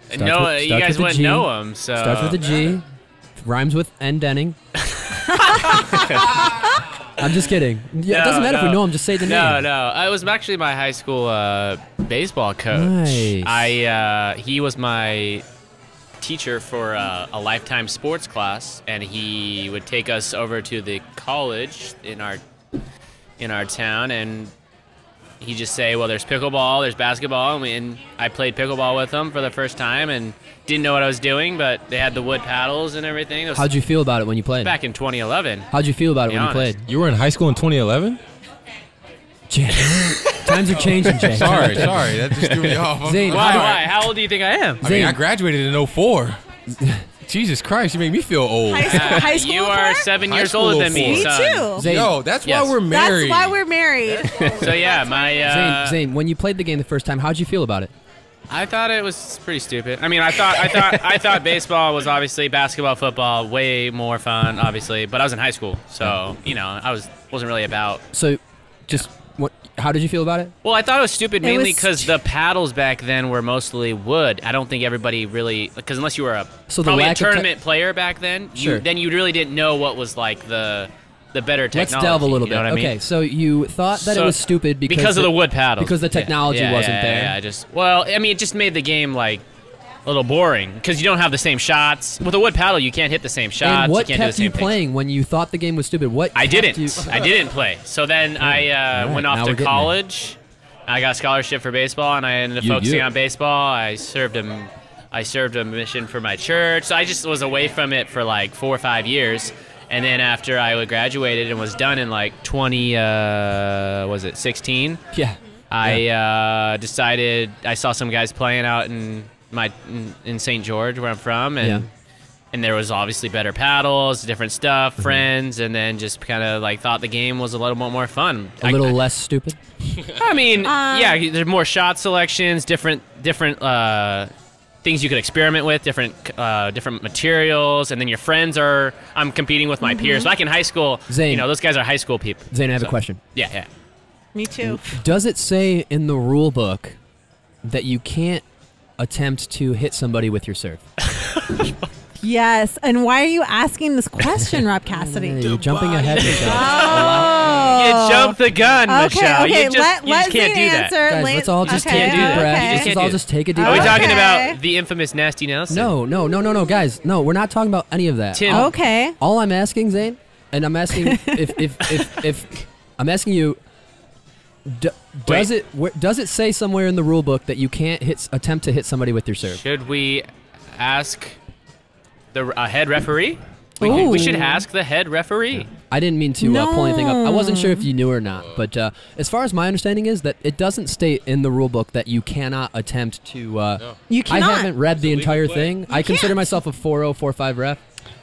Starts no, with- you starts guys with a wouldn't G. know him. So Starts with a G. Rhymes with N. Denning. I'm just kidding. Yeah, it doesn't matter if we no. know him. Just say the No, name. no. No. I was actually my high school uh, baseball coach. Nice. I uh, he was my teacher for uh, a lifetime sports class, and he would take us over to the college in our in our town, and he just say, "Well, there's pickleball, there's basketball," and, we, and I played pickleball with them for the first time, and didn't know what I was doing, but they had the wood paddles and everything. Was How'd you feel about it when you played? back in 2011? How'd you feel about it Be when you played? You were in high school in 2011. Jay. Times are changing, Jay. Sorry, sorry, that just threw me off. I'm Zane, Why? how- Why? How old do you think I am? I mean, I graduated in 04. Jesus Christ, you make me feel old. High school, high school you are four? seven High years older than me, Me son. too. Zane, Yo, that's Yes. why we're married. That's why we're married. So yeah, my uh, Zane, Zane, when you played the game the first time, how'd you feel about it? I thought it was pretty stupid. I mean, I thought I thought I thought baseball was obviously basketball, football, way more fun, obviously. But I was in high school, so you know, I was wasn't really about. So, just what? How did you feel about it? Well, I thought it was stupid It mainly was- because the paddles back then were mostly wood. I don't think everybody really because unless you were a So the probably a lack te- tournament player back then, Sure. you, then you really didn't know what was like the the better technology. Let's delve a little you know bit. what I mean? Okay, so you thought that it was stupid because, because of the wood paddles. because the Yeah. technology Yeah, wasn't yeah, there. Yeah, I just well, I mean, it just made the game like a little boring because you don't have the same shots with a wood paddle. You can't hit the same shots. and what you can't do the kept same you things. playing when you thought the game was stupid? What I didn't. You, I didn't play. So then I uh, right, went off to college. I got a scholarship for baseball, and I ended up You- focusing on baseball. I served a, I served a mission for my church. So I just was away from it for like four or five years. And then after I graduated and was done in like 20, uh, was it 16? Yeah. I uh, decided I saw some guys playing out in my in, in St. George where I'm from, and Yeah. and there was obviously better paddles, different stuff, Mm-hmm. friends, and then just kind of like thought the game was a little bit more fun. A I- little less stupid. I mean, Um, yeah, there's more shot selections, different different uh, things you could experiment with, different uh, different materials, and then your friends are. I'm competing with my Mm-hmm. peers. Back in high school, Zane. you know, those guys are high school people. Zane, I have a question. Yeah, yeah. Me too. Does it say in the rule book that you can't attempt to hit somebody with your serve? Yes. And why are you asking this question, Rob Cassidy? You're jumping ahead, Michelle. Oh. You jumped the gun, Okay, Michelle. okay. you just, let you let just can't Zane do that. answer. Guys, let's all just okay, take a deep that. breath. okay. Let's Can't all do just take a deep Are we talking Okay. about the infamous Nasty Nelson? No, no, no, no, no, guys. No, we're not talking about any of that. Tim. Okay. All I'm asking, Zane, and I'm asking if, if, if, if, I'm asking you, d- does Wait. it where, does it say somewhere in the rule book that you can't hit attempt to hit somebody with your serve? Should we ask the uh, head referee? We, could- we should ask the head referee. I didn't mean to uh, pull anything up. I wasn't sure if you knew or not, but uh, as far as my understanding is that it doesn't state in the rule book that you cannot attempt to. Uh, You I haven't read the entire thing. I consider can't. myself a 4045 ref.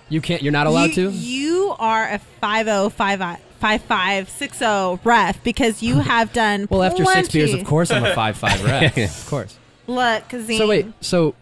You can't. You're not allowed you, to. You are a 505560 ref because you have done well, after six beers, of course, I'm a five five ref. of course. Look, Zane. So wait. So.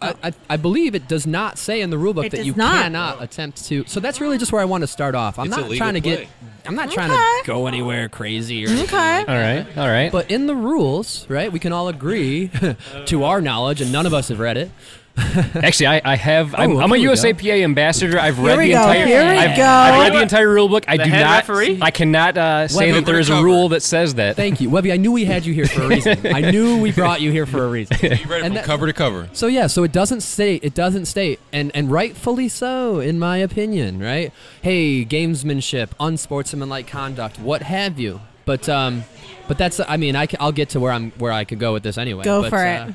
I, I, I believe it does not say in the rule book It that does you not. cannot attempt to. So that's really just where I want to start off. I'm It's not legal trying to play. get. I'm not trying Okay. to go anywhere crazy or Okay. All right, all right. But in the rules, right, we can all agree, to our knowledge, and none of us have read it. Actually, I, I have. I'm, Oh, I'm a here go. USAPA ambassador. I've read we the go, entire. here we I've, go. I've read the entire rule book. I The do head not. referee? I cannot uh, say Webby, that there is a rule that says that. Thank you, Webby. I knew we had you here for a reason. I knew we brought you here for a reason. You read it And from that- cover to cover. So yeah, so it doesn't state. It doesn't state, and and rightfully so, in my opinion. Right? Hey, gamesmanship, unsportsmanlike conduct, what have you. But um, but that's. I mean, I will get to where I'm where I could go with this anyway. Go but, for uh, it.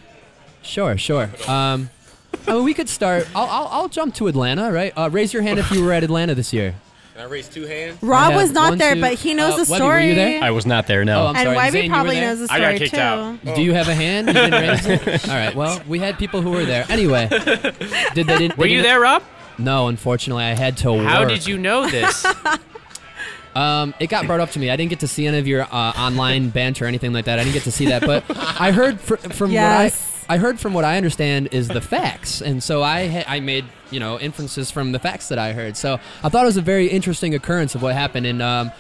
Sure, sure. Um, I mean, we could start. I'll, I'll, I'll jump to Atlanta, right? Uh, raise your hand if you were at Atlanta this year. Can I raise two hands? Rob was not one, there, two- but he knows uh, the Webby, were story. you there? I was not there. No. Oh, I'm and sorry. Webby Zane, you were probably there? knows the story I got kicked too. out. Do you have a hand? You didn't raise it? All right. Well, we had people who were there. Anyway, did they didn't? Were they you didn't- there, Rob? No, unfortunately, I had to How work. did you know this? Um, it got brought up to me. I didn't get to see any of your uh, online banter or anything like that. I didn't get to see that, but I heard fr- from Yes. what I I heard from what I understand is the facts, and so I ha- I made you know inferences from the facts that I heard. So I thought it was a very interesting occurrence of what happened, and um,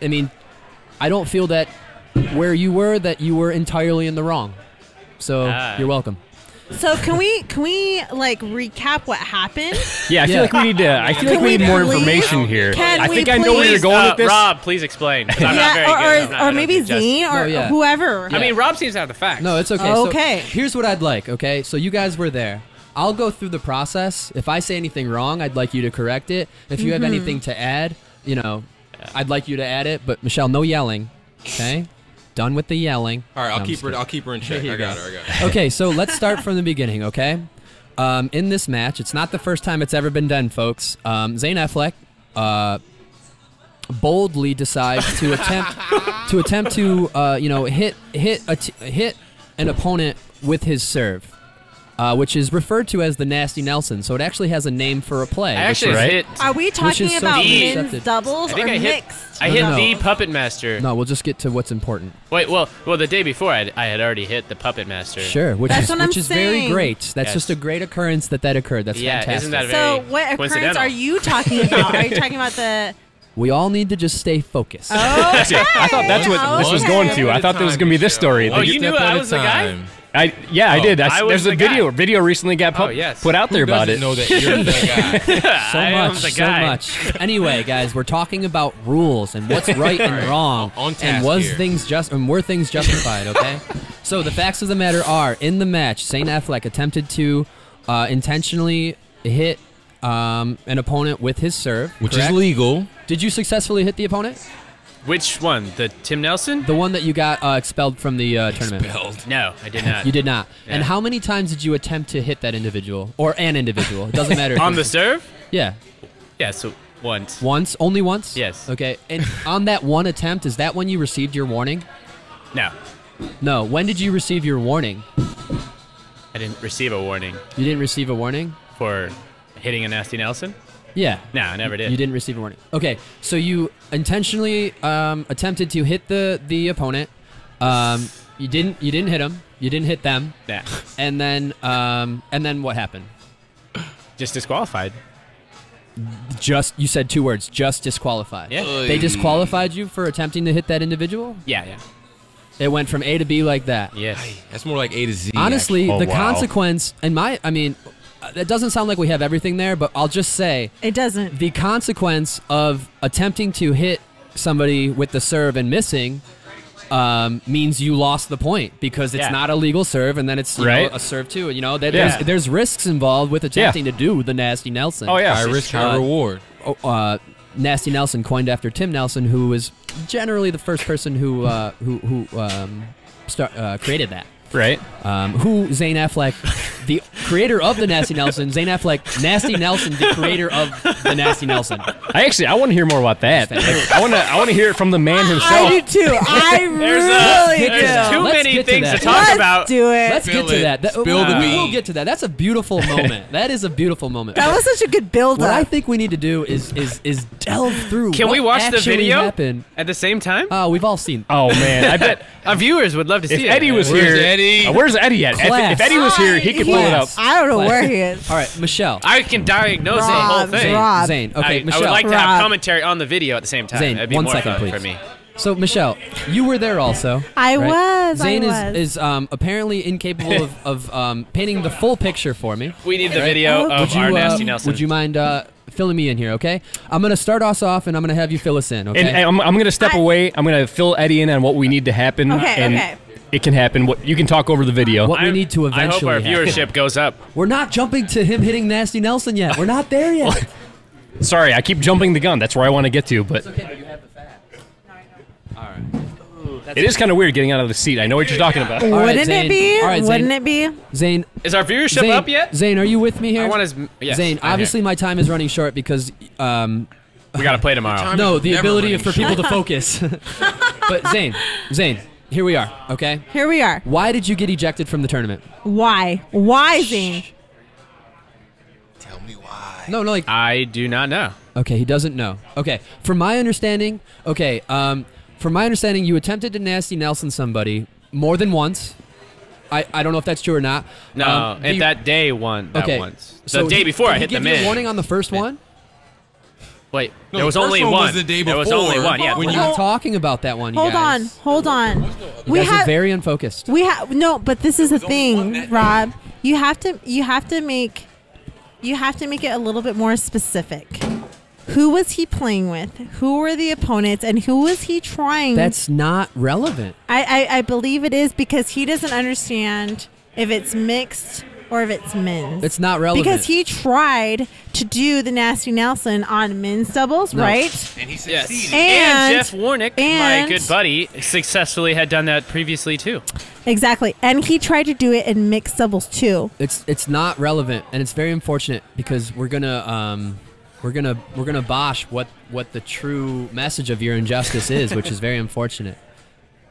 I mean, I don't feel that where you were that you were entirely in the wrong. So Ah. you're welcome. So can we can we like recap what happened? Yeah, I feel Yeah. like we need to. I feel like we we need more please- information here. Can I we think I know where you're please- going Uh, with this. Rob, please explain. 'cause I'm not yeah, very or good. or, I'm not- or I don't maybe do justice. Zane or No, yeah. whoever. I mean, Rob seems to have the facts. No, it's okay. So Okay. here's what I'd like. Okay, so you guys were there. I'll go through the process. If I say anything wrong, I'd like you to correct it. If you have Mm-hmm. anything to add, you know, I'd like you to add it, but Michelle, no yelling. Okay, done with the yelling. All right, I'll I'm keep just her. kidding. I'll keep her in check. You I got go. her. I got her. Okay, so let's start from the beginning, okay? Um, in this match, it's not the first time it's ever been done, folks. Um, Zane Affleck uh, boldly decides to attempt to attempt to uh, you know hit hit a t- hit an opponent with his serve, uh, which is referred to as the nasty Nelson. So it actually has a name for a play. I actually Right. hit. Are we talking is so about accepted. men's doubles I think or I hit. mixed? I No, hit no, no. the puppet master. no, we'll just get to what's important. Wait, well, well, the day before I, I had already hit the puppet master. Sure, which That's is what I'm which is very great. That's Yes. just a great occurrence that that occurred. That's Yeah, fantastic. isn't that very So what occurrence are you talking about? Are you talking about the? we all need to just stay focused. Okay. I thought that's what this was going to. I thought there was going to be this story. Oh, you knew Step at I a was the guy? Time. I yeah, I Oh, did. I, I was there's a the guy. video. Video recently got Oh, put, yes. put out there Who about doesn't it. know that you're the guy? so I am much, the so much. Anyway, guys, we're talking about rules and what's right and wrong, On and was here. things just and were things justified? Okay. so the facts of the matter are: in the match, Zane Affleck attempted to uh, intentionally hit um, an opponent with his serve, Which correct? is legal. Did you successfully hit the opponent? Which one? The Tim Nelson? The one that you got uh, expelled from the uh, tournament. Spelled. No, I did not. You did not. And how many times did you attempt to hit that individual or an individual? It doesn't matter. on the serve? yeah. Yeah, so once. Once, only once. Yes. Okay. And on that one attempt, is that when you received your warning? No, No. When did you receive your warning? I didn't receive a warning You didn't receive a warning. for hitting a nasty Nelson. Yeah. No, I never did. You didn't receive a warning. Okay. So you intentionally um, attempted to hit the the opponent. Um, you didn't. You didn't hit him. You didn't hit them. Nah, And then um, and then what happened? just disqualified. Just you said two words. Just disqualified. Yeah. They disqualified you for attempting to hit that individual. Yeah, yeah. It went from A to B like that. Yes. That's more like A to Z. Honestly, Oh, the wow. consequence, and my, I mean, uh, it doesn't sound like we have everything there, but I'll just say It doesn't. the consequence of attempting to hit somebody with the serve and missing um, means you lost the point because it's Yeah. not a legal serve, and then it's you Right. know, a serve too. You know, that Yeah. there's, there's risks involved with attempting to do the nasty Nelson. Oh yeah. High risk, high Uh, reward. Oh, uh, Nasty Nelson, coined after Tim Nelson, who was generally the first person who uh, who who um, start, uh, created that. Right. Um, who Zane Affleck, the creator of the Nasty Nelson, Zane Affleck, Nasty Nelson, the creator of the Nasty Nelson. I actually I want to hear more about that. I want to I want to hear it from the man himself. I do too. I There's, really a, there's do. too Let's many get to things to, that. talk Let's about. do it. Let's Spill get to it. that. that Spill we the will get to that. That's a beautiful moment. That is a beautiful moment. that was such a good build what I think we need to do is is is delve through. Can what we watch the video Happened. at the same time? Oh, we've all seen. Oh man, I bet Our viewers would love to see if see Eddie was Where's here, Eddie? Uh, where's Eddie at? If, Class. if Eddie was here, he could pull it up. I don't know Class. where he is. All right, Michelle. I can diagnose the whole thing. Rob. Zane. Okay, I, Michelle. I would like to Rob. have commentary on the video at the same time. Zane, That'd be one more second, fun please. for me. So Michelle, you were there also. I right? was, I Zane was. is is um, apparently incapable of, of um, painting the full picture for me. We need the Right. video Would of you, our uh, nasty Nelson. would you mind uh, filling me in here? Okay, I'm gonna start us off, and I'm gonna have you fill us in. Okay. And, and I'm, I'm gonna step I- away. I'm gonna fill Eddie in on what we need to happen. Okay, and okay. It can happen. What you can talk over the video. What we need to eventually. I hope eventually our happen. viewership goes up. We're not jumping to him hitting Nasty Nelson yet. We're not there yet. Sorry, I keep jumping the gun. That's where I want to get to, but okay, but you have the fact. All right. it is kind of weird getting out of the seat. I know what you're talking about. All right, Wouldn't Zane. it be? All right, Zane. Wouldn't it be? Zane. Is our viewership Zane, up yet? Zane, are you with me here? I want his. Yes, Zane, I'm here. obviously my time is running short because um, we gotta play tomorrow. Time no, the ability running for people to focus. but Zane, Zane, here we are. Okay, Here we are. why did you get ejected from the tournament? Why? Why, Zane? Tell me why. No, no, like I do not know. okay, he doesn't know. Okay, from my understanding, okay, um, from my understanding, you attempted to nasty Nelson somebody more than once. I, I don't know if that's true or not. No, Um, at that day one. That okay. once. The So day he- before did I he hit give the you a man. warning on the first one. Wait, No, there was the only one one. was the day before. There was only one. Yeah. When We're you- not talking about that one. you Hold on. Hold on. You We guys are have. very unfocused. We have no, but this is the thing, Rob. You have to. You have to make. You have to make it a little bit more specific. Who was he playing with? Who were the opponents? And who was he trying? That's not relevant. I, I, I believe it is because he doesn't understand if it's mixed or if it's men's. It's not relevant. because he tried to do the nasty Nelson on men's doubles, No. right? And he Yes. succeeded. And- Jeff Warnick, and- my good buddy, successfully had done that previously too. Exactly. And he tried to do it in mixed doubles too. it's it's not relevant, and it's very unfortunate because we're gonna um, we're gonna we're gonna bosh what what the true message of your injustice is, which is very unfortunate.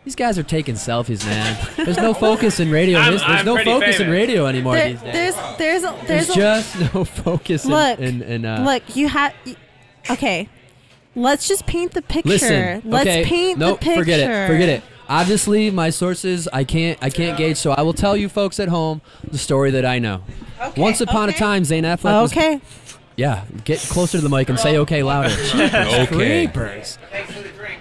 These guys are taking selfies, man. There's no focus in radio. I'm- There's, there's I'm no pretty focus in radio anymore There, these days. there's there's a, There's, there's a, just no focus in, look in, in uh, look you have okay. Let's just paint the picture. Listen, Let's okay, paint nope, the picture. forget it, forget it. Obviously, my sources I can't I can't gauge, so I will tell you folks at home the story that I know. Okay, Once upon okay. a time, Zane Affleck was Okay. yeah. Get closer to the mic and say okay louder. Okay. Creepers.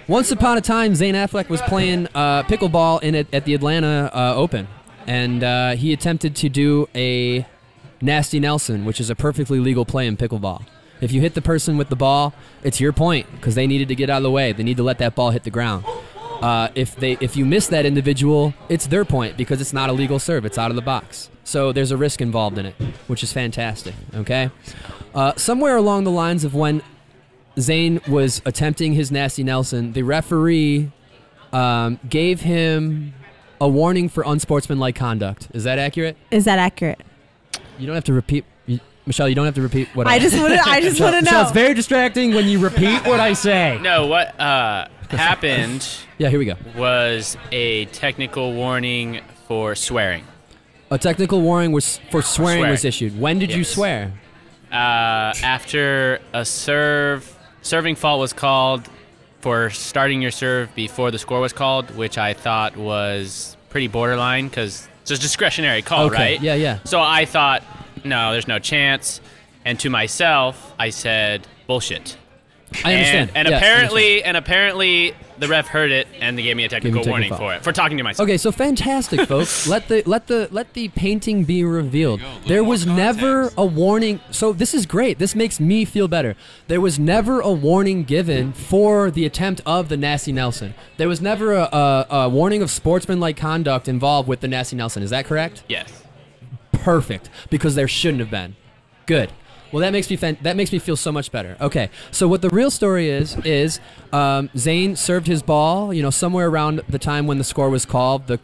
Once upon a time, Zane Affleck was playing uh, pickleball in at the Atlanta uh, Open, and uh, he attempted to do a nasty Nelson, which is a perfectly legal play in pickleball. If you hit the person with the ball, it's your point because they needed to get out of the way. They need to let that ball hit the ground. Uh, if they if you miss that individual, it's their point because it's not a legal serve. It's out of the box. So there's a risk involved in it, which is fantastic. Okay, uh, somewhere along the lines of when Zane was attempting his nasty Nelson, the referee um, gave him a warning for unsportsmanlike conduct. Is that accurate? Is that accurate? You don't have to repeat, you, Michelle. You don't have to repeat what I. I just want to. I just want to Michelle, know. it's very distracting when you repeat what I say. No, what uh, happened Yeah, here we go. was a technical warning for swearing. A technical warning was for swearing, Swearing. was issued. When did you swear? Uh, after a serve, serving fault was called for starting your serve before the score was called, which I thought was pretty borderline because it's a discretionary call, Okay, right? yeah, yeah. So I thought, no, there's no chance. And to myself, I said, bullshit. I understand. And, and Yeah, I apparently, and apparently, the ref heard it and they gave me a technical technical warning foul. for it for talking to myself. Okay, so fantastic, folks. let the let the let the painting be revealed. There was never a warning. So this is great. This makes me feel better. There was never a warning given for the attempt of the nasty Nelson. There was never a, a, a warning of sportsmanlike conduct involved with the nasty Nelson. Is that correct? Yes. perfect because there shouldn't have been. Good. Well, that makes me fan- that makes me feel so much better. Okay, so what the real story is is um, Zane served his ball. You know, somewhere around the time when the score was called, the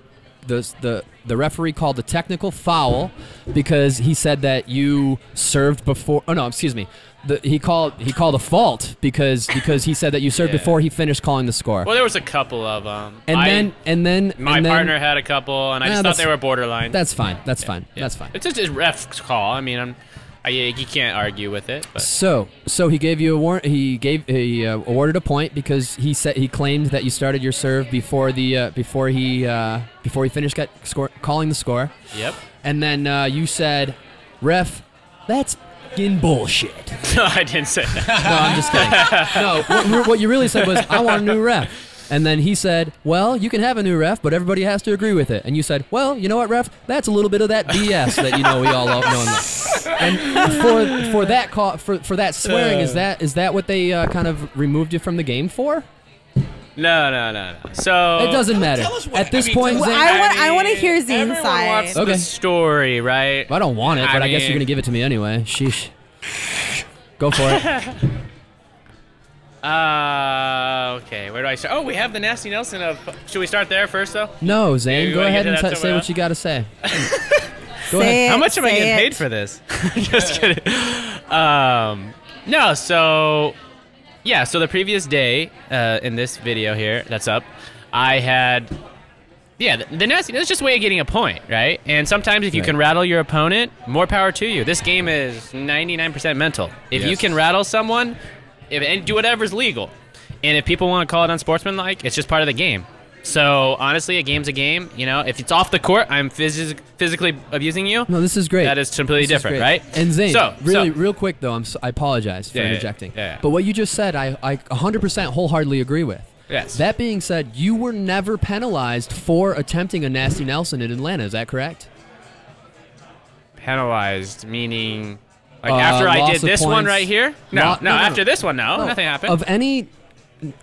the the the referee called a technical foul because he said that you served before. Oh no, excuse me. The, he called he called a fault because because he said that you served Yeah. before he finished calling the score. Well, there was a couple of them. and I- then and then my and then- partner had a couple, and I Yeah, just thought they were borderline. That's fine. That's fine. Yeah. That's fine. It's just a ref's call. I mean, I'm, I, you can't argue with it. But So, so he gave you a warrant. He gave he uh, awarded a point because he said he claimed that you started your serve before the uh, before he uh, before he finished get score, calling the score, yep. and then uh, you said, "Ref, that's fucking bullshit." No, I didn't say that. No, I'm just kidding. no, what, what you really said was, "I want a new ref." And then he said, "Well, you can have a new ref, but everybody has to agree with it." And you said, "Well, you know what, ref? That's a little bit of that BS that you know we all love knowing that." And for for that call for for that swearing, is that is that what they uh, kind of removed you from the game for? No, no, no, no. So It doesn't matter. At this point, Well, Zane, I want. I want to hear Zane's everyone side. wants Okay. the story, right? I don't want it, but I, I guess you're gonna give it to me anyway. Sheesh. Go for it. Uh, okay. Where do I start? Oh, we have the nasty Nelson of. Should we start there first, though? No, Zane, You go ahead and t- say somewhere what you got to say. Go Say ahead. it, How much am I getting it. paid for this? Just kidding. Um, no, so yeah, so the previous day uh, in this video here that's up, I had yeah the, the nasty. That's just a way of getting a point, right? And sometimes if you Right. can rattle your opponent, more power to you. This game is 99% mental. If you can rattle someone, if and do whatever's legal, and if people want to call it unsportsmanlike, it's just part of the game. So honestly, a game's a game. You know, if it's off the court, I'm phys- physically abusing you. No, this is great. That is completely This different, great. right? And Zane, So- really, so- real quick though, I'm so, I apologize for Yeah, yeah, interjecting. yeah, yeah. But what you just said, I, I 100% wholeheartedly agree with. Yes. That being said, you were never penalized for attempting a nasty Nelson in Atlanta. Is that correct? penalized, meaning like Uh, after I did this one right here. No, Lo- no, no, no, after this one, no, No. nothing happened. Of any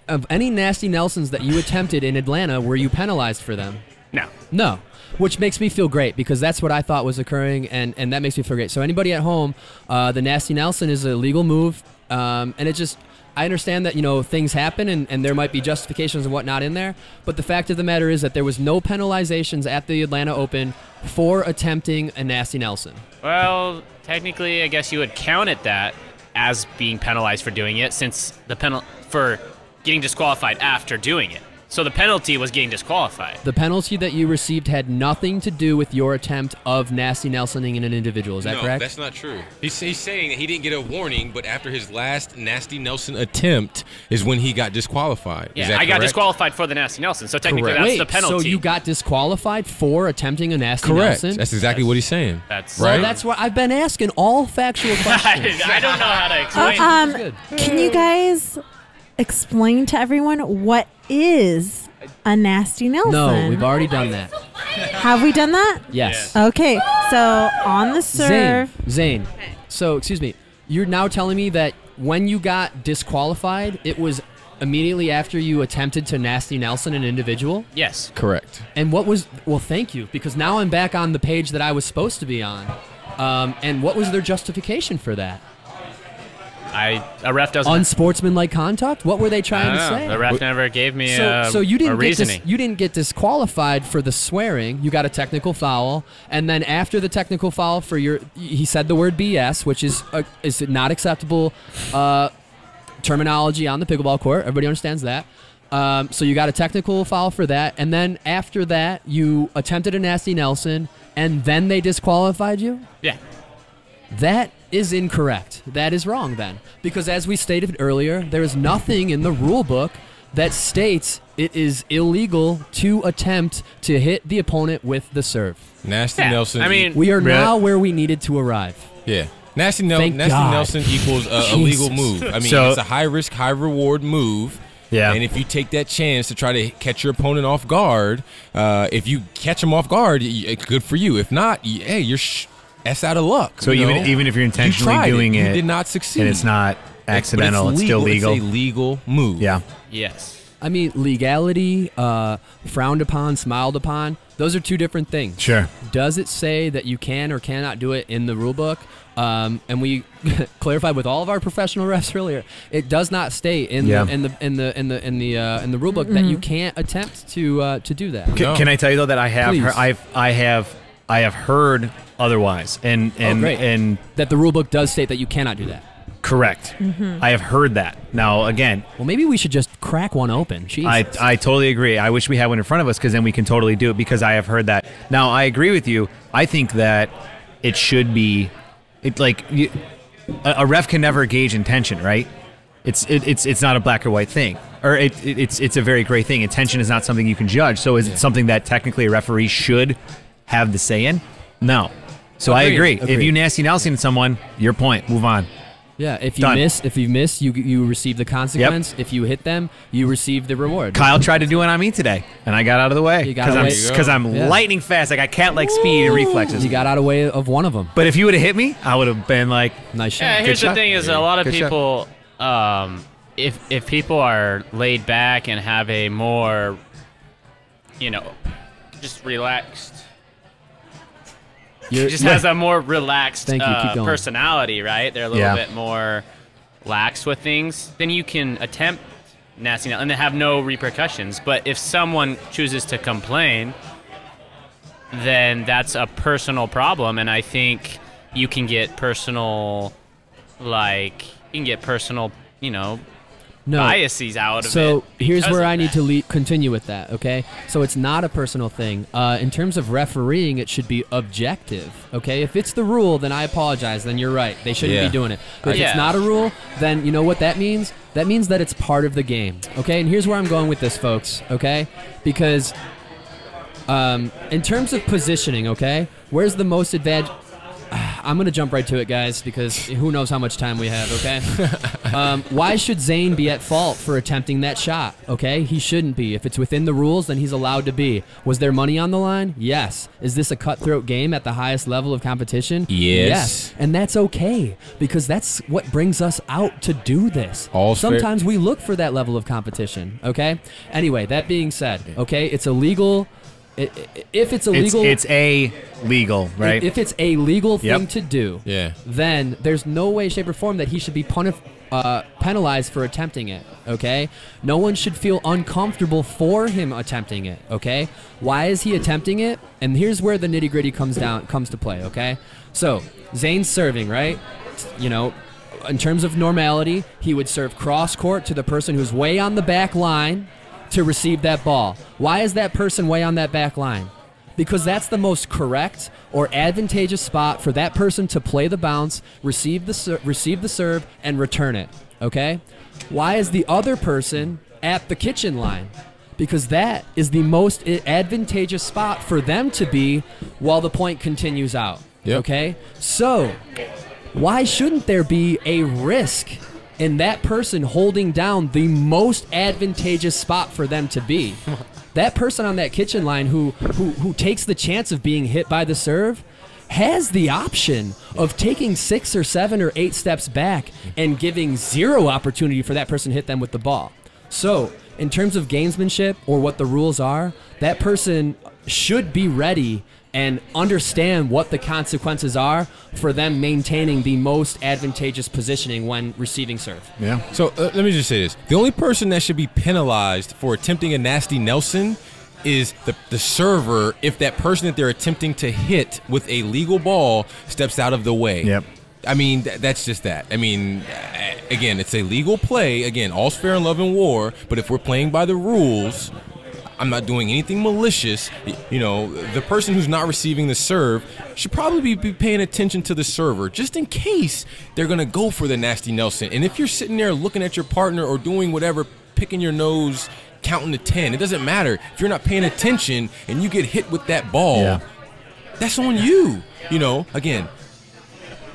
of any nasty Nelsons that you attempted in Atlanta, were you penalized for them? No. No, which makes me feel great because that's what I thought was occurring, and, and that makes me feel great. So anybody at home, uh, the nasty Nelson is a legal move, um, and it just I understand that you know things happen and, and there might be justifications and whatnot in there, but the fact of the matter is that there was no penalizations at the Atlanta Open for attempting a nasty Nelson. Well, technically, I guess you would count it that as being penalized for doing it, since the penal for getting disqualified after doing it. So the penalty was getting disqualified. The penalty that you received had nothing to do with your attempt of nasty Nelsoning in an individual. Is that no, correct? that's not true. He's, he's saying that he didn't get a warning, but after his last nasty Nelson attempt is when he got disqualified. Is Yeah, that I got disqualified for the nasty Nelson. So technically, Correct. that's Wait, the penalty. so you got disqualified for attempting a nasty Correct. Nelson? That's exactly what he's saying. That's Well, right. that's what I've been asking all factual questions. I don't know how to explain. Uh, um, Good. can you guys explain to everyone what is a nasty Nelson? no, we've already done that. Have we done that? Yes. Okay, so on the Zane, serve, Zane. So, excuse me. You're now telling me that when you got disqualified, it was immediately after you attempted to nasty Nelson an individual? yes. Correct. And what was well, thank you because now I'm back on the page that I was supposed to be on. Um, and what was their justification for that? I a ref doesn't. Unsportsmanlike contact. What were they trying to say? The ref never gave me so, a, so you didn't get dis- you didn't get disqualified for the swearing. You got a technical foul, and then after the technical foul for your, he said the word BS, which is uh, is not acceptable uh, terminology on the pickleball court. Everybody understands that. Um, so you got a technical foul for that, and then after that, you attempted a nasty Nelson, and then they disqualified you. yeah. That is incorrect. That is wrong then. Because as we stated earlier, there is nothing in the rule book that states it is illegal to attempt to hit the opponent with the serve. Nasty Yeah, Nelson. I mean- We are Really? now where we needed to arrive. yeah. Nasty, Nel- Thank nasty God. Nelson equals a, a legal move. I mean, So- it's a high risk, high reward move. Yeah. And if you take that chance to try to catch your opponent off guard, uh, if you catch him off guard, y- y- good for you. If not, hey, you're sh- s out of luck. So even know? even if you're You intentionally tried doing it, it, you did not succeed, and it's not accidental, it's, still legal. It's a legal move. yeah. Yes. I mean, legality, uh, frowned upon, smiled upon, those are two different things. Sure. Does it say that you can or cannot do it in the rule book? Um, and we clarified with all of our professional refs earlier. It does not state in Yeah. the in the in the in the in the uh, in the rule book that you can't attempt to uh, to do that. Can, No. can I tell you though that I have Please. heard, I've I have I have heard otherwise, and oh, and great. and That the rule book does state that you cannot do that. correct. Mm-hmm. I have heard that. Now again, Well, maybe we should just crack one open. Jesus. I I totally agree. I wish we had one in front of us because then we can totally do it because I have heard that. Now I agree with you. I think that it should be, it like you, a, a ref can never gauge intention, right? It's it, it's it's not a black or white thing, or it, it it's it's a very gray thing. Intention is not something you can judge. So is it something that technically a referee should have the say in? No. So I Agreed. agree. If you nasty Nelson someone, your point. Move on. yeah, if you Done. miss, if you miss, you you receive the consequence. If you hit them, you receive the reward. Kyle tried to do it on me today, and I got out of the way You got because I'm away. There you because I'm Yeah. lightning fast. I got cat like speed and reflexes. You got out of way of one of them. But if you would have hit me, I would have been like, Nice shot. Yeah, here's the shot. thing: is a lot of Good people, um, if if people are laid back and have a more, you know, just relaxed, You're- just has a more relaxed uh, personality, right? They're a little Yeah. bit more lax with things. Then you can attempt nasty and then have no repercussions. But if someone chooses to complain, then that's a personal problem, and I think you can get personal, like you can get personal, you know, no. biases out of it. So here's where of I need to le- continue with that. Okay, so it's not a personal thing. Uh, in terms of refereeing, it should be objective. Okay, if it's the rule, then I apologize. Then you're right. They shouldn't Yeah. be doing it. But if Yeah. it's not a rule, then you know what that means. That means that it's part of the game. Okay, and here's where I'm going with this, folks. Okay, because um, in terms of positioning, okay, where's the most advantage? I'm gonna jump right to it, guys, because who knows how much time we have. Okay. um, why should Zane be at fault for attempting that shot? Okay, he shouldn't be. If it's within the rules, then he's allowed to be. Was there money on the line? Yes. Is this a cutthroat game at the highest level of competition? Yes. Yes. And that's okay because that's what brings us out to do this. Fair- Sometimes we look for that level of competition. Okay. Anyway, that being said, okay, it's illegal if it's It's illegal, it's a legal, right? If it's a legal thing Yep. to do, Yeah. then there's no way, shape, or form that he should be puni- uh, penalized for attempting it. Okay, no one should feel uncomfortable for him attempting it. Okay, why is he attempting it? And here's where the nitty gritty comes down comes to play. Okay, so Zane's serving right. You know, in terms of normality, he would serve cross court to the person who's way on the back line to receive that ball. Why is that person way on that back line? Because that's the most correct or advantageous spot for that person to play the bounce, receive the receive the serve, and return it. Okay? Why is the other person at the kitchen line? Because that is the most advantageous spot for them to be while the point continues out. Yep. Okay? So, why shouldn't there be a risk in that person holding down the most advantageous spot for them to be? that person on that kitchen line who, who who takes the chance of being hit by the serve has the option of taking six or seven or eight steps back and giving zero opportunity for that person to hit them with the ball. So, in terms of gamesmanship or what the rules are, that person should be ready and understand what the consequences are for them maintaining the most advantageous positioning when receiving serve. yeah. So uh, let me just say this: the only person that should be penalized for attempting a nasty Nelson is the the server if that person that they're attempting to hit with a legal ball steps out of the way. Yep. I mean, th- that's just that. I mean, again, it's a legal play. Again, all's fair in love and war. But if we're playing by the rules, I'm not doing anything malicious. You know, the person who's not receiving the serve should probably be, paying attention to the server just in case they're going to go for the nasty Nelson. And if you're sitting there looking at your partner or doing whatever, picking your nose, counting to 10, it doesn't matter. If you're not paying attention and you get hit with that ball, Yeah. that's on you. You know, again,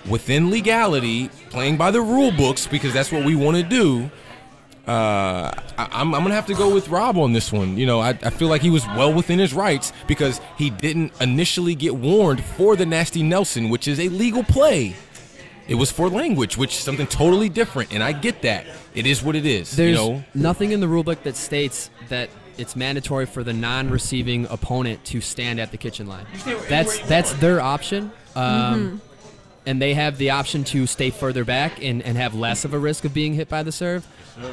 within legality, playing by the rule books because that's what we want to do. Uh, I, I'm, I'm gonna have to go with Rob on this one. You know, I, I feel like he was well within his rights because he didn't initially get warned for the nasty Nelson, which is a legal play. It was for language, which is something totally different, and I get that. It is what it is. There's you know, nothing in the rulebook that states that it's mandatory for the non-receiving opponent to stand at the kitchen line. That's that's their option, um, and they have the option to stay further back and, and have less of a risk of being hit by the serve.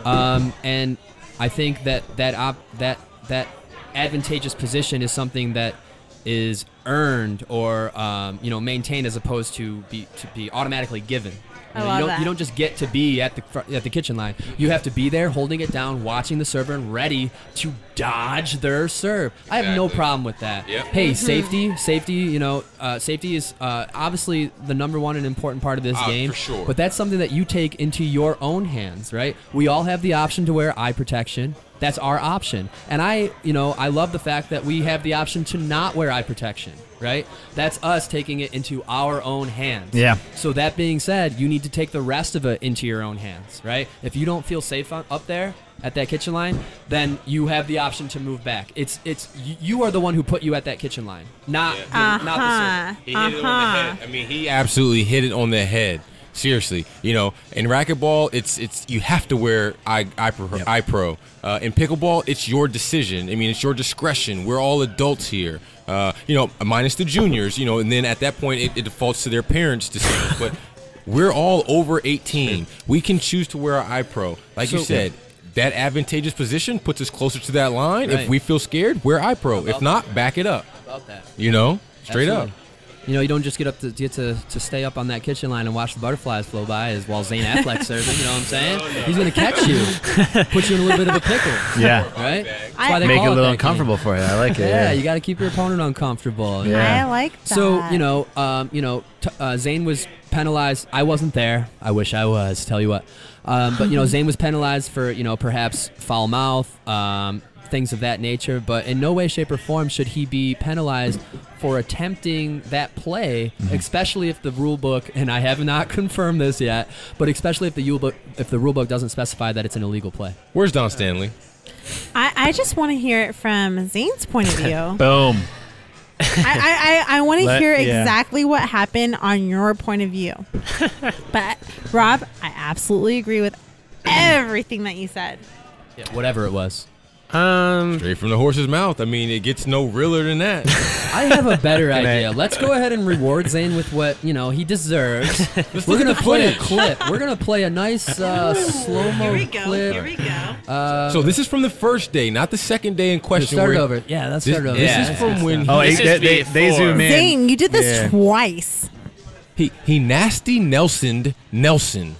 Um, and I think that that op- that that advantageous position is something that is earned or um, you know maintained as opposed to be to be automatically given. I You, know, love you don't that. you don't just get to be at the fr- at the kitchen line. You have to be there, holding it down, watching the server, and ready to dodge their serve. I have no problem with that. Yep. Hey, safety, safety. You know, uh, safety is uh, obviously the number one and important part of this Ah, game. for sure. But that's something that you take into your own hands, right? We all have the option to wear eye protection. That's our option. And I, you know, I love the fact that we have the option to not wear eye protection, right? That's us taking it into our own hands. Yeah. So that being said, you need to take the rest of it into your own hands, right? If you don't feel safe up there at that kitchen line, then you have the option to move back. It's it's you, you are the one who put you at that kitchen line, not the, not the server. Uh-huh. He hit it on the Uh-huh. head. I mean, he absolutely hit it on the head. Seriously, you know, in racquetball, it's it's you have to wear i i pro. eye pro. Uh, in pickleball, it's your decision. I mean, it's your discretion. We're all adults here. Uh, you know, minus the juniors. You know, and then at that point, it, it defaults to their parents' decision. but we're all over 18. We can choose to wear our eye pro. Like you So- said, that advantageous position puts us closer to that line. Right. If we feel scared, wear eye pro. If not, back it up. About that. You know, straight Absolutely. up. You know, you don't just get up to get to, to stay up on that kitchen line and watch the butterflies flow by as while Zane Affleck's serving. You know what I'm saying? He's gonna catch you, put you in a little bit of a pickle. Yeah. Right? That's I- why they Make it a little that game. uncomfortable for you. I like it. Yeah, Yeah. you got to keep your opponent uncomfortable. Yeah. I like that. So you know, um, you know, t- uh, Zane was penalized. I wasn't there. I wish I was. Tell you what. Um, but you know, Zane was penalized for you know perhaps foul mouth, um, things of that nature. But in no way, shape, or form should he be penalized for attempting that play, mm-hmm. especially if the rule book and I have not confirmed this yet, but especially if the rule book if the rule book doesn't specify that it's an illegal play. Where's Don Stanley? I, I just want to hear it from Zane's point of view. Boom. I, I, I, I want to Let- hear yeah. exactly what happened on your point of view. but Rob, I absolutely agree with everything that you said. Yeah, whatever it was. Um, Straight from the horse's mouth. I mean, it gets no realer than that. I have a better idea. Let's go ahead and reward Zane with what you know he deserves. We're gonna the play a clip. We're gonna play a nice uh, slow mo Here we go. clip. Here we go. Uh, so this is from the first day, not the second day in question. start it over. Yeah, let's This, start over. this Yeah. is from when Oh, This they, is they, they zoom in. Zane, you did this Yeah. twice. he he nasty Nelson Nelson.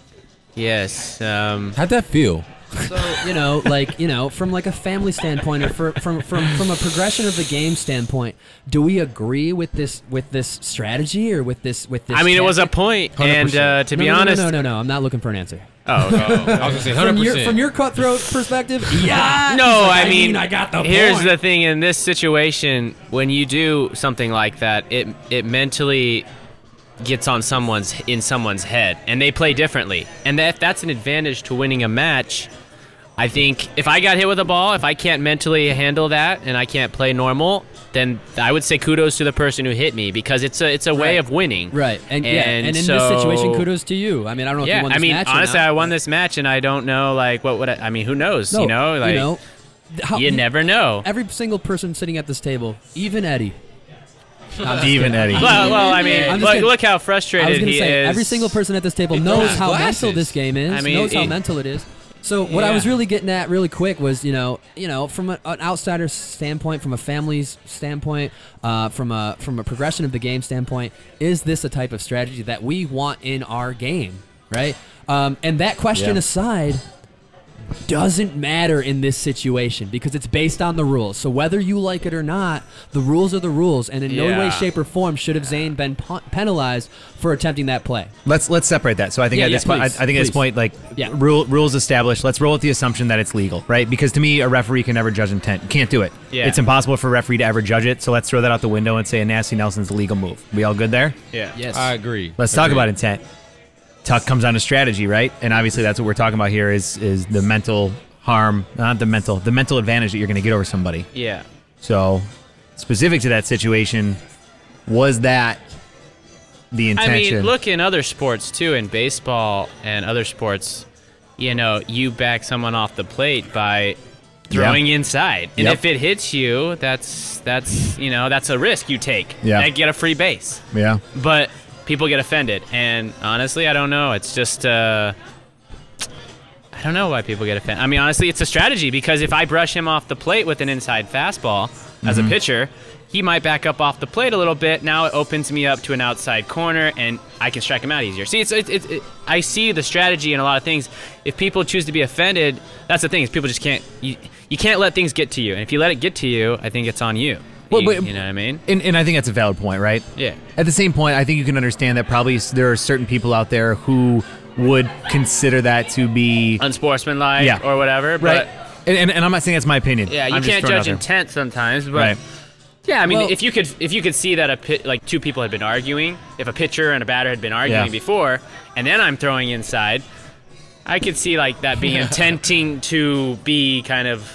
yes. Um, How'd that feel? So you know, like you know, from like a family standpoint, or for, from from from a progression of the game standpoint, do we agree with this with this strategy or with this with this? I mean, it was a tactic? point, and 100%. uh, to No, be no, no, honest, no, no, no, I'm not looking for an answer. oh, okay. I was gonna say From hundred your percent. from your cutthroat perspective, yeah. no, like, I I mean, mean, I got the here's point. the thing: in this situation, when you do something like that, it it mentally gets on someone's in someone's head, and they play differently, and that that's an advantage to winning a match. I think if I got hit with a ball, if I can't mentally handle that and I can't play normal, then I would say kudos to the person who hit me because it's a it's a way of winning. Right, and, yeah, and in so- this situation, kudos to you. I mean, I don't know if Yeah, you won I this mean, match or honestly, not, I won this match, and I don't know like what would I, I mean? Who knows? No, you know, like you know, how, you never know. Every single person sitting at this table, even Eddie. No, I'm Even. Eddie. Well, well, I mean, I'm just look, kidding. look how I was frustrated going to he say is. every single person at this table knows how glasses. mental this game is. I mean, knows how mental it is. So what I was really getting at, really quick, was you know, you know, from a, an outsider's standpoint, from a family's standpoint, uh, from a from a progression of the game standpoint, is this a type of strategy that we want in our game, right? Um, and that question Yeah. aside, doesn't matter in this situation because it's based on the rules. So whether you like it or not, the rules are the rules, and in no way, shape, or form should have Zane been pu- penalized for attempting that play. Let's let's separate that. So I think Yeah, at yeah, this point, I, I please, think at this point, like Yeah. rule, rules established. Let's roll with the assumption that it's legal, right? Because to me, a referee can never judge intent. You can't do it. Yeah. It's impossible for a referee to ever judge it. So let's throw that out the window and say a nasty Nelson's a legal move. We all good there? yeah. Yes. I agree. Let's talk about intent. Tuck comes down to strategy, right? And obviously, that's what we're talking about here. Is is the mental harm, not the mental, the mental advantage that you're going to get over somebody. Yeah. So, specific to that situation, was that the intention? I mean, look in other sports too, in baseball and other sports, you know, you back someone off the plate by throwing inside. And Yep. if it hits you, that's that's you know, that's a risk you take. Yeah. And get a free base. yeah. But people get offended. And honestly, I don't know. It's just uh I don't know why people get offended. I mean, honestly, it's a strategy because if I brush him off the plate with an inside fastball as Mm-hmm. a pitcher, he might back up off the plate a little bit. Now it opens me up to an outside corner, and I can strike him out easier. See, it's, it's, it's it, I see the strategy in a lot of things. If people choose to be offended, that's the thing is people just can't. You, you can't let things get to you, and if you let it get to you, I think it's on you. Well, you, but- you know what I mean? And, and I think that's a valid point, right? Yeah. At the same point, I think you can understand that probably there are certain people out there who would consider that to be Unsportsmanlike Yeah. or whatever. right. But And, and, and I'm not saying that's my opinion. Yeah, you I'm can't throwing it out judge intent sometimes, but Right. yeah, I mean, Well- if you could if you could see that a pit, like two people had been arguing, if a pitcher and a batter had been arguing Yeah. before, and then I'm throwing inside, I could see like that being tempting to be kind of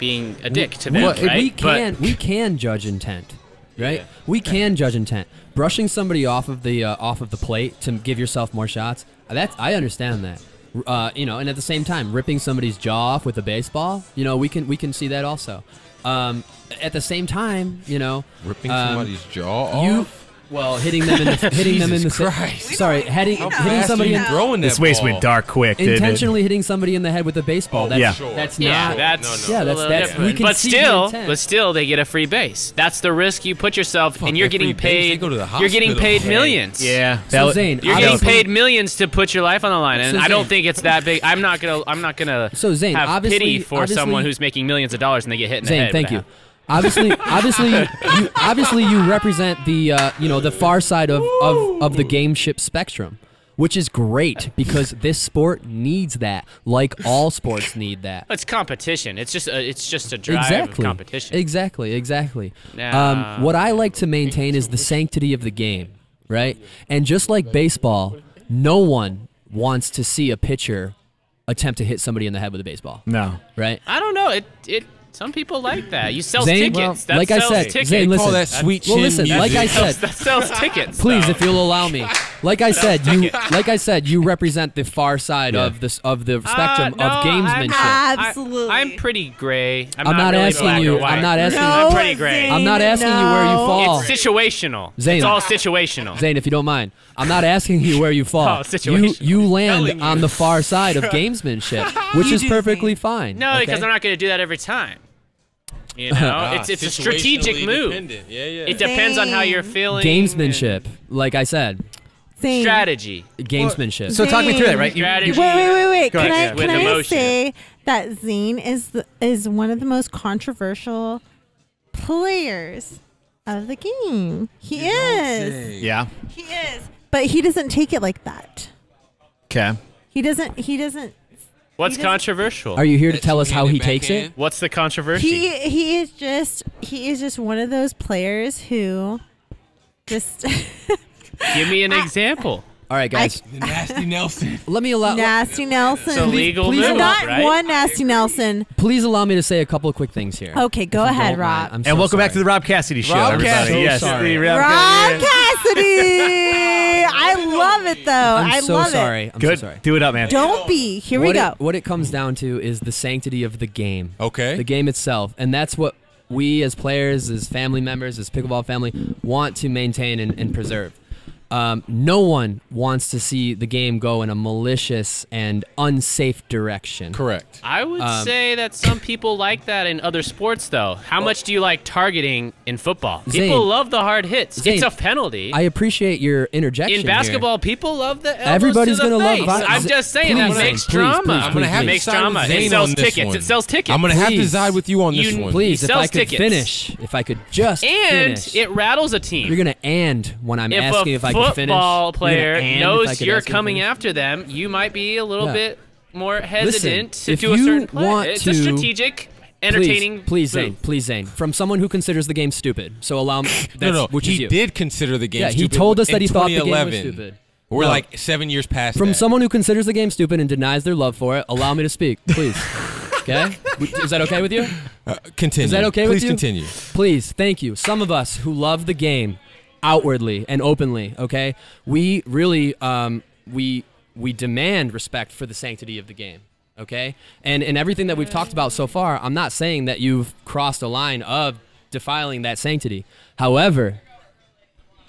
being a dick to them, Well, right? we But- can we can judge intent, right? Yeah. We can judge intent. Brushing somebody off of the uh, off of the plate to give yourself more shots. That's I understand that. Uh, you know, and at the same time, ripping somebody's jaw off with a baseball. You know, we can we can see that also. Um, at the same time, you know, Ripping um, somebody's jaw you off. Well hitting them in the hitting them in the Jesus sa- Christ. sorry hitting How hitting fast somebody are in, you throwing that This waste ball? went dark quick. didn't it? intentionally hitting somebody in the head with a baseball. That's, Yeah. Sure. that's yeah, not that's no, no. Yeah, that's- little that's- we can but see the still, intent. but still, they get a free base. That's the risk you put yourself, Fuck, and you're that getting base, they paid. go to the You're getting hospital. paid millions. Yeah. So Valid- Zane, You're getting obviously- paid millions to put your life on the line, and So I don't Zane- think it's that big. I'm not gonna. I'm not gonna. So, Zane, have obviously- pity for obviously- someone who's making millions of dollars and they get hit in the Zane, head. thank but you. Obviously, obviously, you, obviously, you represent the uh, you know the far side of, of, of the game ship spectrum, which is great because this sport needs that, like all sports need that. It's competition. It's just a, it's just a drive exactly. of competition. Exactly, exactly. Nah. Um, what I like to maintain is the sanctity of the game, right? And just like baseball, no one wants to see a pitcher attempt to hit somebody in the head with a baseball, No. right? I don't know. It it. Some people like that. You sell Zane, tickets. well, that like I said, tickets. Zane, Call listen. that sweet Well, chin listen, like I said, that sells tickets. please, though. if you'll allow me, like I said, you like I said, you represent the far side Yeah. of this of the spectrum Uh, no, of gamesmanship. I'm, Absolutely. I, am pretty gray. I'm, I'm not really asking you- I'm not asking- no, I'm pretty gray. Zane, I'm not asking you where you fall. It's situational. Zane. It's all situational. Zane, if you don't mind, I'm not asking you where you fall. Oh, you situational. you land on the far side of gamesmanship, which is perfectly fine. No, because I'm not going to do that every time. You know, Ah, it's it's a strategic move. dependent. Yeah, yeah. It depends on how you're feeling. gamesmanship. Like I said, Zane. Strategy. gamesmanship. So talk me through that, right? You- Strategy. Wait, wait, wait, wait. Can I, can I emotion. say that Zane is the, is one of the most controversial players of the game? He is. yeah. He is. But he doesn't take it like that. Okay. He doesn't. He doesn't. What's He doesn't- controversial? Are you here to tell us how he takes it? What's the controversy? He he is just he is just one of those players who just Give me an example. All right, guys. The nasty Nelson. let me allow. nasty Nelson. It's a legal please move, Not right? one nasty Nelson. Please allow me to say a couple of quick things here. Okay, go ahead, don't mind. Rob. I'm And so welcome back to the Rob Cassidy show, Rob everybody. Cassidy. Yes, sorry. Rob Rob Cassidy. Cassidy. I love it though. I'm I so love sorry. it. I'm Good. so sorry. Do it up, man. Don't be. Here we what go. It, what it comes down to is the sanctity of the game. Okay. The game itself, and that's what we as players, as family members, as pickleball family, want to maintain and, and preserve. Um, no one wants to see the game go in a malicious and unsafe direction. Correct. I would Um, say that some people like that in other sports, though. How much do you like targeting in football? Zane. people love the hard hits. Zane, it's a penalty. I appreciate your interjection. in here. basketball, people love the elbows Everybody's to the gonna love face. vi- I'm just saying please, that makes please, drama. please, I'm gonna have please. to makes side with drama. It Zane sells on this tickets. one. It sells tickets. I'm gonna have to Please. side with you on this You- one. Please, He if I could tickets. finish, if I could just and finish. it rattles a team. You're gonna and when I'm if asking if I could finish. Football player and knows you're ask you to coming after them, you might be a little Yeah. bit more hesitant to if do a you certain play. want it's to- a strategic, entertaining. Please, please. Zane, please, Zane. From someone who considers the game stupid, so allow me. That's, no, no. which he is you. did consider the game Yeah, he told us that he thought the game was stupid. We're No. like seven years past From that. someone who considers the game stupid and denies their love for it, allow me to speak, please. okay? Is that okay with you? Uh, continue. Is that okay with you? Please continue. Please, thank you. Some of us who love the game outwardly and openly, okay, we really um, we we demand respect for the sanctity of the game. Okay, and in everything that we've talked about so far, I'm not saying that you've crossed a line of defiling that sanctity. However,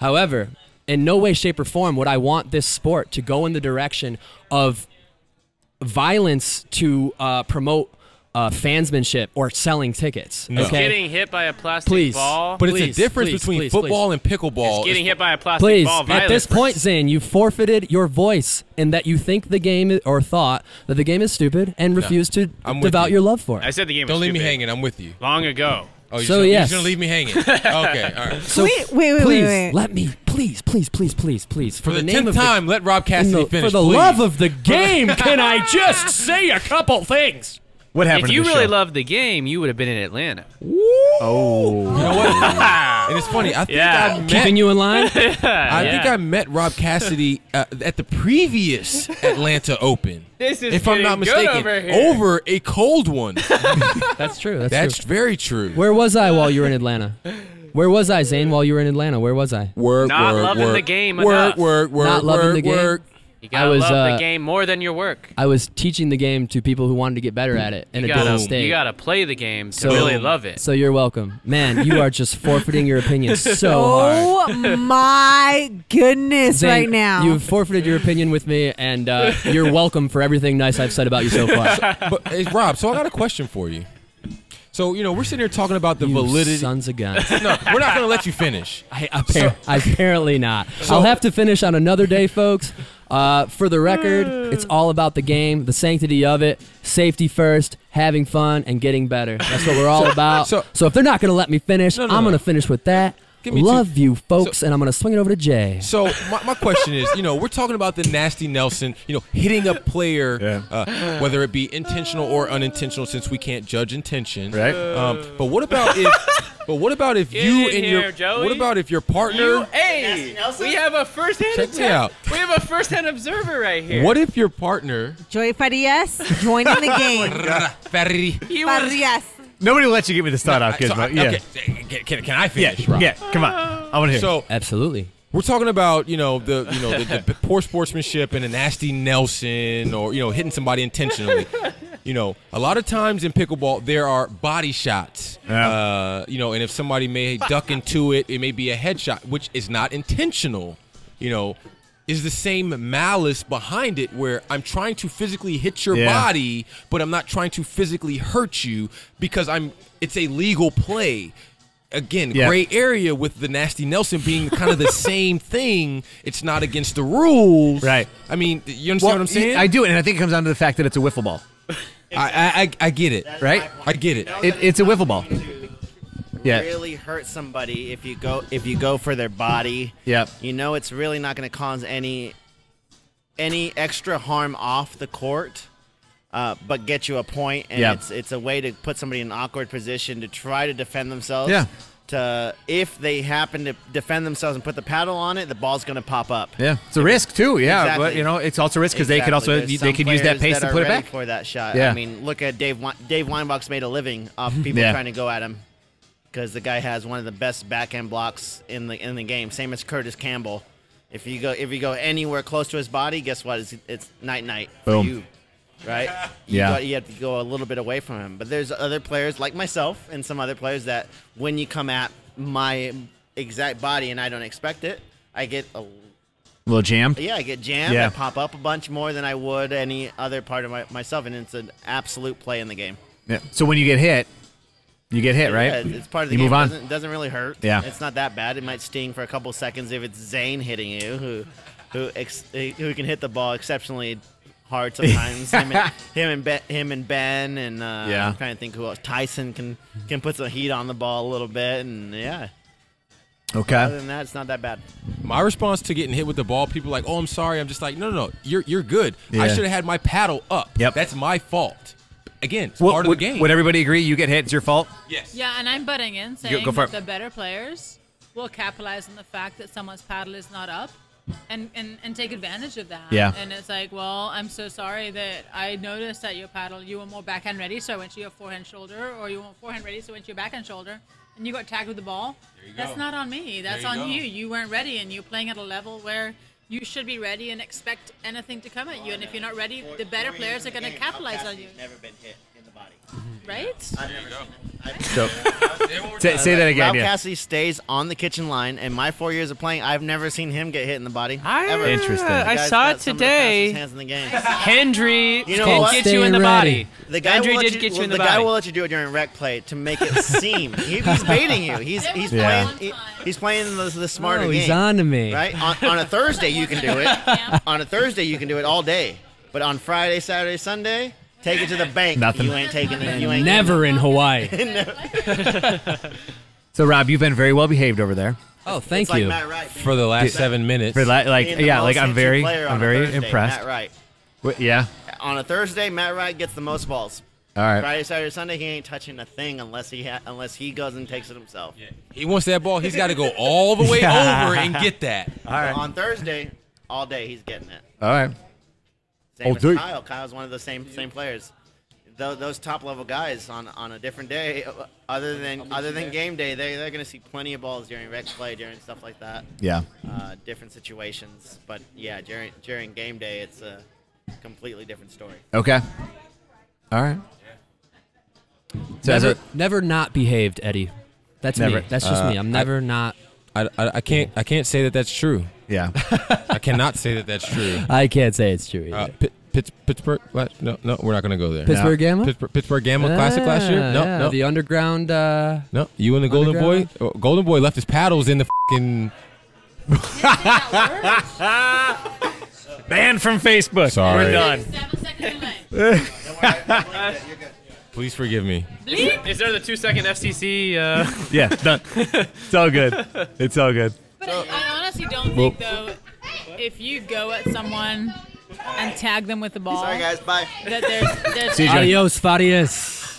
however, in no way, shape, or form would I want this sport to go in the direction of violence to uh, promote uh, fansmanship or selling tickets. No. Is Okay, getting hit by a plastic Please. ball. But Please, it's a difference please, between please, football please. and pickleball. Is getting hit by a plastic Please, ball. at this point, Zane, you forfeited your voice in that you think the game or thought that the game is stupid and refuse to I'm devout you. your love for it. I said the game. Don't was leave me hanging. I'm with you. Long ago. Oh, you're So, so, yes. you're gonna leave me hanging. okay, all right. So wait, wait, wait, please wait, wait. let me, please, please, please, please, please, for, For the name tenth of time, let Rob the, Cassidy the- finish. for the please. love of the game, can I just say a couple things? What happened If to you the really show? loved the game, you would have been in Atlanta. Oh. You know what? and it's funny. I think Yeah. I met. Keeping you in line. yeah, I think I met Rob Cassidy uh, at the previous Atlanta Open. This is if I'm not mistaken, over here. over a cold one. That's true. That's, true. That's true. very true. Where was I while you were in Atlanta? Where was I, Zane, while you were in Atlanta? Where was I? Work, Not work, loving work, the game work, enough. work, work, Not loving work, the game? Work. You gotta I was, love uh, the game more than your work. I was teaching the game to people who wanted to get better at it in You a gotta, different state. you gotta play the game to So- really love it. So you're welcome, man. You are just forfeiting your opinion so hard. Oh my goodness! Zane, right now, you've forfeited your opinion with me, and uh, you're welcome for everything nice I've said about you so far. But hey, Rob, so I got a question for you. So you know we're sitting here talking about the you validity. sons of guns. No, we're not going to let you finish. I, appar- apparently not. So- I'll have to finish on another day, folks. Uh, for the record, it's all about the game, the sanctity of it, safety first, having fun, and getting better. That's what we're all about. so- So, if they're not going to let me finish, No, no, I'm going to finish with that. Give me two- Love you, folks, and I'm going to swing it over to Jay. So my, my question is, you know, we're talking about the nasty Nelson, you know, hitting a player, Yeah. uh, whether it be intentional or unintentional, since we can't judge intention. Right. Um, but what about if? But what about if Get you and here, your? Joey. What about if your partner? You, partner? hey, we have a first-hand Check me out. We have a first-hand observer right here. What if your partner? Joey Farias joining the game. Ferry. He Farias. Nobody will let you get me the start off, kids. So I- but yeah. okay, can, can I yeah. finish? Rob? Yeah. Come on. I want to hear. So Absolutely. We're talking about you know the you know the, the poor sportsmanship and a nasty Nelson or you know hitting somebody intentionally. You know, a lot of times in pickleball there are body shots. Yeah. Uh, you know, and if somebody may duck into it, it may be a headshot, which is not intentional. You know, is the same malice behind it where I'm trying to physically hit your Yeah. body, but I'm not trying to physically hurt you because I'm. It's a legal play. Again, Yeah. gray area with the nasty Nelson being kind of the same thing. It's not against the rules, Right. I mean, you understand what I'm saying? I do, and I think it comes down to the fact that it's a wiffle ball, I, I, I, I get it. right? I get it. It, it's a wiffle ball. Yeah. really hurt somebody if you go if you go for their body. Yep. You know it's really not going to cause any any extra harm off the court, uh, but get you a point, and Yeah. it's it's a way to put somebody in an awkward position to try to defend themselves. Yeah. To if they happen to defend themselves and put the paddle on it, the ball's going to pop up. Yeah, it's a risk too. Yeah, Exactly. but you know, it's also a risk because they could also There's they could use that pace to are put it back. for that shot. Yeah. I mean, look at Dave. Dave Weinbach's made a living off people Yeah. trying to go at him because the guy has one of the best backhand blocks in the in the game. Same as Curtis Campbell. If you go if you go anywhere close to his body, guess what? It's, it's night night for Boom. you, right? You Yeah. got- you have to go a little bit away from him. But there's other players like myself and some other players that when you come at my exact body and I don't expect it, I get a little jam. yeah, I get jammed. Yeah. I pop up a bunch more than I would any other part of my, myself, and it's an absolute play in the game. Yeah. So when you get hit, you get hit, right? Yeah, it's part of the you game. move on. Doesn't, doesn't really hurt. Yeah. it's not that bad. It might sting for a couple seconds if it's Zane hitting you, who who ex, who can hit the ball exceptionally hard sometimes. him, and, him and Ben, him and Ben, and uh, Yeah. I'm trying to think who else. Tyson can can put some heat on the ball a little bit, and yeah. Okay. Other than that, it's not that bad. My response to getting hit with the ball, people are like, "Oh, I'm sorry." I'm just like, "No, no, no. You're you're good. I should have had my paddle up. Yep. That's my fault. Again, it's Well, part of would, the game. would everybody agree? You get hit, it's your fault. yes. Yeah, and I'm butting in saying go for that it. the better players will capitalize on the fact that someone's paddle is not up and, and, and take advantage of that. Yeah. And it's like, well, I'm so sorry that I noticed that your paddle, you were more backhand ready, so I went to your forehand shoulder, or you were forehand ready, so I went to your backhand shoulder, and you got tagged with the ball. That's not on me. That's you on go. you. You weren't ready, and you're playing at a level where you should be ready and expect anything to come at you. And if you're not ready, the better players are going to capitalize on you, Never been hit in the body. right? So, say, say that again. Ralph Yeah. Cassidy stays on the kitchen line. and my four years of playing, I've never seen him get hit in the body. I, ever. Uh, Interesting. I guy's saw got it some of the fastest today. Hands in the game. Hendry You know can what? get you in the Stay body. The guy Hendry will let did you, get you well, in the, body. the guy body. will let you do it during rec play to make it seem he, he's baiting you. He's he's Yeah. playing he- he's playing the, the smarter Oh, he's game. on to me. Right on, on a Thursday you can do it. on a Thursday you can do it all day, but on Friday, Saturday, Sunday, take it to the bank. Nothing. You ain't taking it. You ain't Never in Hawaii. So Rob, you've been very well behaved over there. Oh, thank It's like you. Matt Wright. For the last seven minutes. For li- like, Being the yeah, most like I'm hit very, player on I'm a very Thursday, impressed. Matt Wright. Wh- Yeah. On a Thursday, Matt Wright gets the most balls. All right. Friday, Saturday, Sunday, he ain't touching a thing unless he ha- unless he goes and takes it himself. he wants that ball. He's got to go all the way over and get that. All right. On Thursday, all day he's getting it. All right. Same All as day. Kyle. Kyle's one of the same same players. Those, those top level guys on on a different day, uh, other than other than game day, they they're gonna see plenty of balls during rec play, during stuff like that. Yeah. Uh, different situations, but yeah, during during game day, it's a completely different story. Okay. All right. So as Never, a, never not behaved, Eddie. That's Never. me. That's just Uh, me. I'm never not. I, I, I can't I can't say that that's true. yeah. I cannot say that that's true. I can't say it's true. Either. Uh, Pitt, Pitts, Pittsburgh. What? No, no, we're not gonna go there. Pittsburgh Gamma. Pittsburgh, Pittsburgh Gamma Classic last year. No, yeah, no, The underground. Uh, no. You and the Golden Boy. Oh, Golden Boy left his paddles in the fucking. Banned from Facebook. Sorry. We're done. Seven seconds delay. Please forgive me. Is there the two second FCC? Uh, Yeah. Done. it's all good. It's all good. But I, I honestly don't think though, if you go at someone and tag them with the ball, Sorry guys, bye. that there's there's CJ. Adios, Farias.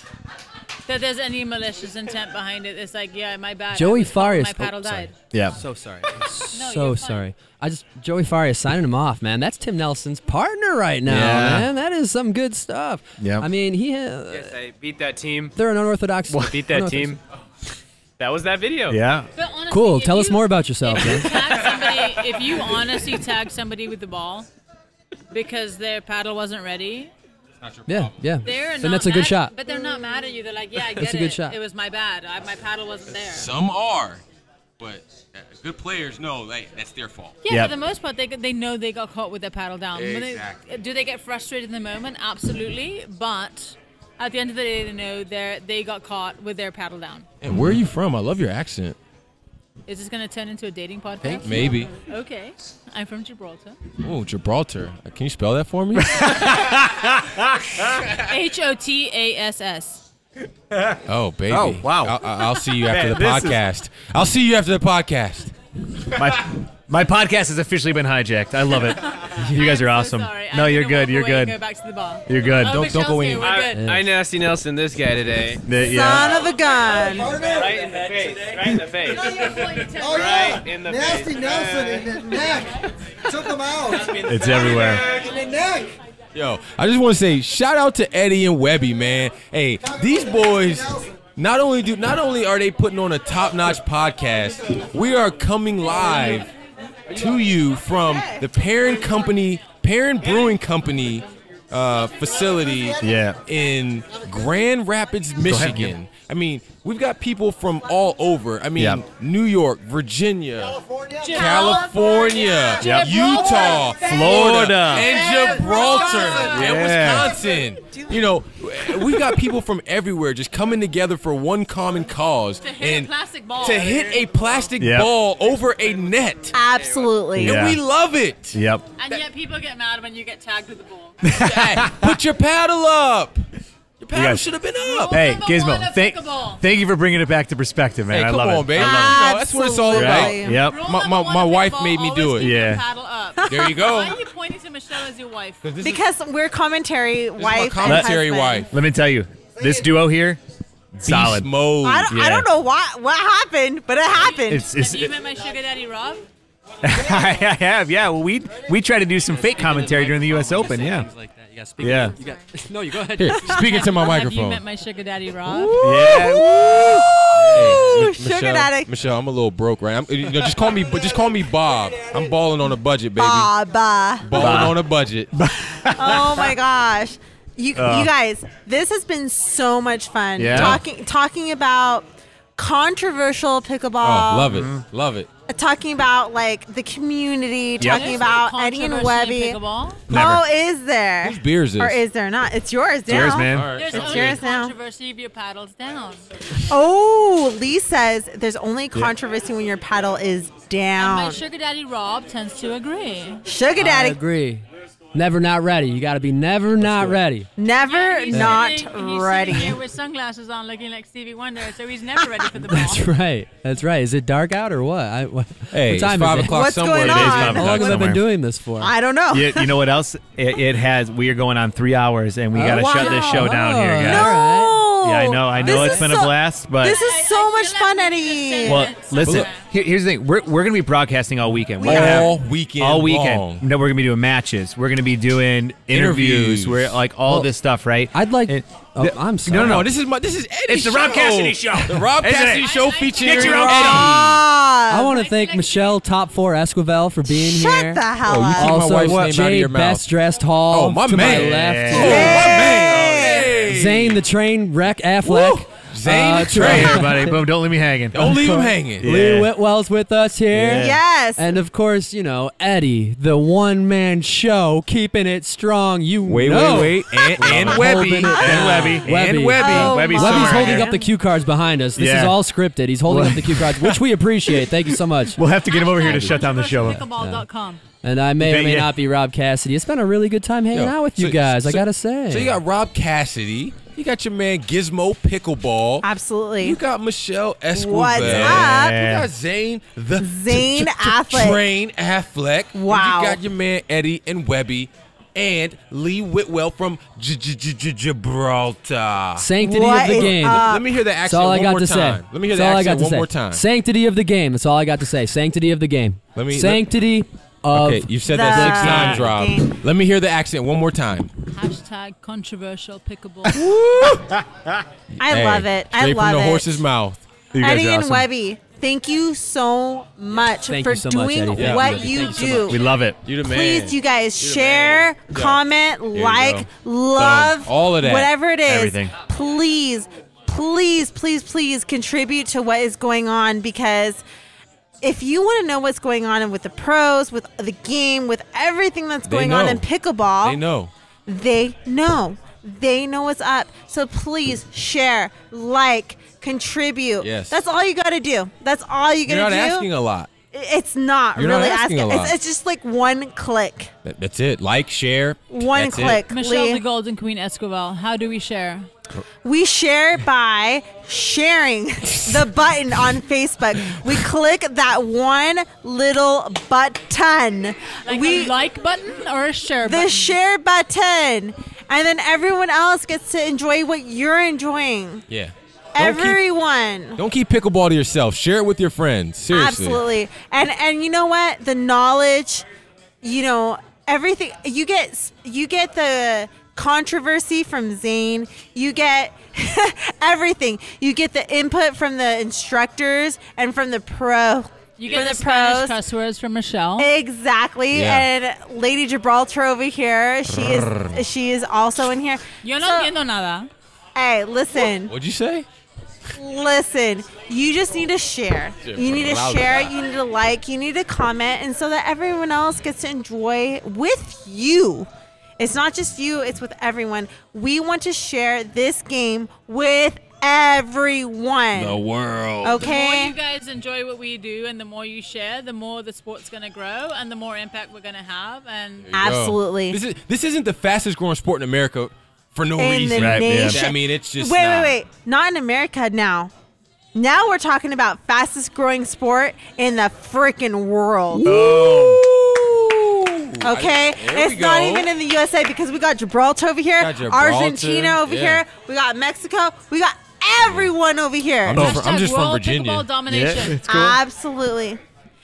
That there's any malicious intent behind it. It's like, yeah, my bad. Joey was Farias. My paddle oh, sorry. died. Yeah. So sorry. No, so sorry. I just Joey Farias signing him off, man. That's Tim Nelson's partner right now, Yeah. man. That is some good stuff. Yeah. I mean, he. Uh, yes, I beat that team. they're an unorthodox. Beat that unorthodox- team. That was that video. Yeah. Honestly, cool. Tell us more about yourself, If you man. somebody, if you honestly tag somebody with the ball because their paddle wasn't ready, Yeah, yeah. they're Then not that's a good shot. But they're not mad at you. They're like, yeah, I get That's a it. good shot. It was my bad. I, my paddle wasn't there. Some are, but uh, good players know hey, that's their fault. Yeah, Yep. for the most part, they they know they got caught with their paddle down. When they- Exactly. do they get frustrated in the moment? Absolutely, but at the end of the day, they know they they got caught with their paddle down. And where are you from? I love your accent. Is this going to turn into a dating podcast? Maybe. Okay, I'm from Gibraltar. Oh, Gibraltar. Uh, Can you spell that for me? H O T A S S. oh, baby. Oh, wow. I'll, I'll see you after Man, the this is- podcast. I'll see you after the podcast. My my podcast has officially been hijacked. I love it. Uh, you guys are awesome. Sorry, No, I'm you're gonna good. walk You're away and good. Go back to the bar. You're good. Oh, Don't- don't go Michelle's in. We're good. I nasty Nelson this guy today. The- yeah. Son of a gun. Right in the face. Right in the face. Oh, yeah. Right in the Nasty face. Nelson in the neck. Took him out. It's everywhere. In the neck. Yo, I just want to say shout out to Eddie and Webby, man. Hey, these boys not only do not only are they putting on a top-notch podcast, we are coming live to you from the Perrin company, Perrin brewing company uh, facility Yeah. in Grand Rapids, Michigan. I mean, we've got people from all over. I mean, Yeah. New York, Virginia, California, Yep. Utah, Florida. and Gibraltar, and Yeah. Wisconsin. You know, we've got people from everywhere just coming together for one common cause To hit and a plastic ball. to hit a plastic Yep. ball over a net. Absolutely. Yeah. And we love it. Yep. And yet people get mad when you get tagged with the ball. Hey, put your paddle up. Your paddle guys- should have been up. Hey, Number Gizmo, one of thank, pickleball. thank you for bringing it back to perspective, man. Hey, I come love on, it. baby. I love You know, that's what it's all about. Right? Yep. Rule My- number my- one my of wife pickleball, made me do always it. keep your Yeah. Paddle up. There you go. Why are you pointing to Michelle as your wife? This is- Because we're commentary my wife. and commentary husband. wife. Let me tell you, this duo here, beast solid. mode. I don't, I Yeah. don't know what what happened, but it happened. It's, it's, Have you met my sugar daddy Rob? I have, yeah. Well, we we tried to do some fake commentary during the U.S. Open, yeah. Things like that. You got speak. Yeah. You got, no, you go ahead. Here, speaking to my microphone. Have you met my sugar daddy Rob? Yeah. Hey, Mi- sugar Michelle, daddy. Michelle, I'm a little broke, right? I'm, you know, just call me, just call me Bob. I'm balling on a budget, baby. Baba. Balling Bah. on a budget. Oh my gosh. You Uh. you guys, this has been so much fun. Yeah. Talking talking about controversial pickleball. Oh, love it, Mm-hmm. love it. Talking about like the community, talking There's about no Eddie and Webby. pickleball. Oh, is there? Whose beers is? Or is there not? It's yours now. Cheers, man. All right. There's It's only yours now. if your paddle's down. Oh, Lee says there's only controversy when your paddle is And my sugar daddy Rob tends to agree. Sugar I daddy, agree. Never not ready. You got to be never not ready. never He's not sitting, he's ready. Sitting here with sunglasses on, looking like Stevie Wonder, so he's never ready for the ball. That's right. That's right. Is it dark out or what? I, what, Hey, what it's time five is it? o'clock What's somewhere. going It is on? five How o'clock long have I been doing this for? I don't know. You, you know what else? It, it has. We are going on three hours, and we Oh, got to shut this show down here, guys. all right. Yeah, I know. I know This it's is been a so- blast, but This is so I much fun, like we need Eddie. well, listen. somewhere. Here, here's the thing. We're, we're going to be broadcasting all weekend. We're gonna have- All weekend all weekend. long. No, we're gonna be doing matches. We're gonna be doing interviews. Interviews. We're like all Well, this stuff, right? I'd like. And- oh, the- I'm sorry. No, no, no. This is my. This is Eddie's It's the Rob show. Cassidy show. The Rob Isn't Cassidy it? show I- I- featuring Get your own Eddie. Ah, I want to thank Michelle Top Four Esquivel for being Shut here. the hell Oh, you up. keep my also, wife's name out of Jade your mouth. Best Dressed Hall. Oh, my to man. my left. Yeah. Oh, my man. Hey. Zane the Train Wreck Affleck. Woo. Zane uh, the Train. Hey, everybody, boom! Don't leave me hanging. Don't leave him hanging. Lee Whitwell's with us here. Yeah. Yes. And of course, you know, Eddie, the one man show, keeping it strong. You Wait, know. wait, wait. And, and Webby. And. Webby. Webby. And Webby. Oh Webby's my Webby's holding here. up the cue cards behind us. This is all scripted. He's holding up the cue cards, which we appreciate. Thank you so much. We'll have to get him over here to shut down the show. Pickleball.com. And I may or may yeah. not be Rob Cassidy. It's been a really good time hanging Yo, out with you so- guys. I gotta say. So you got Rob Cassidy. You got your man Gizmo Pickleball. Absolutely. You got Michelle Esquivel. What's up? You got Zane the Zane t- t- t- Affleck. Train Affleck. And Wow. You got your man Eddie and Webby. And Lee Whitwell from J- J- J- J- Gibraltar. Sanctity What of the game. up? Let me hear the accent all I one got more to time. say. Let me hear That's the accent one say. more time. Sanctity of the game. That's all I got to say. Sanctity of the game. Let me- Sanctity of. Okay, you've said that six times, Rob. game. Let me hear the accent one more time. Hashtag controversial pickleball. I Hey, love it. I straight love from the it. horse's mouth. You guys Eddie are and awesome. Webby, Thank you so much Thank for you so much, doing Eddie. Thank what you. you Thank you so do. much. We love it. You the man. Please, you guys You the share, man. Yo. comment, you like, go. love, Boom. All of that. whatever it is. Everything. Please, please, please, please contribute to what is going on because if you want to know what's going on with the pros, with the game, with everything that's They going on know. in pickleball, They know. they know. They know what's up. So please share, like, contribute. Yes. That's all you got to do. That's all you got to do. You're not do. asking a lot. It's not You're not really asking a asking. lot. It's, it's just like one click. That- That's it. Like, share. One That's it. click. Michelle, Lee. the Golden Queen Escobar. How do we share? We share by sharing the button on Facebook. We click that one little button. Like we a like button or a share button? the share button, and then everyone else gets to enjoy what you're enjoying. Yeah. Don't keep- Everyone. Don't keep pickleball to yourself. Share it with your friends. Seriously. Absolutely. And and you know what? The knowledge, you know, everything you get you get the controversy from Zane. You get everything. You get the input from the instructors and from the pro. You get the the pros. cuss words from Michelle. Exactly. Yeah. And Lady Gibraltar over here, she is she is also in here. Yo no So- entiendo nada. Hey, listen. What'd you say? Listen, you just need to share. You need to share, you need to like, you need to comment, and so that everyone else gets to enjoy with you. It's not just you, it's with everyone. We want to share this game with everyone. The world. Okay. The more Okay? you guys enjoy what we do and the more you share, the more the sport's going to grow and the more impact we're going to have. And absolutely. go. This is this isn't the fastest growing sport in America for no In reason. the nation. I mean, it's just Wait, not. wait, wait. Not in America now. Now we're talking about fastest growing sport in the freaking world. Okay, There we it's not even in the USA because we got Gibraltar over here, Gibraltar, Argentina over yeah. here, we got Mexico, we got everyone over here. I'm just, I'm just from World Virginia. Domination. Yeah, it's cool. Absolutely.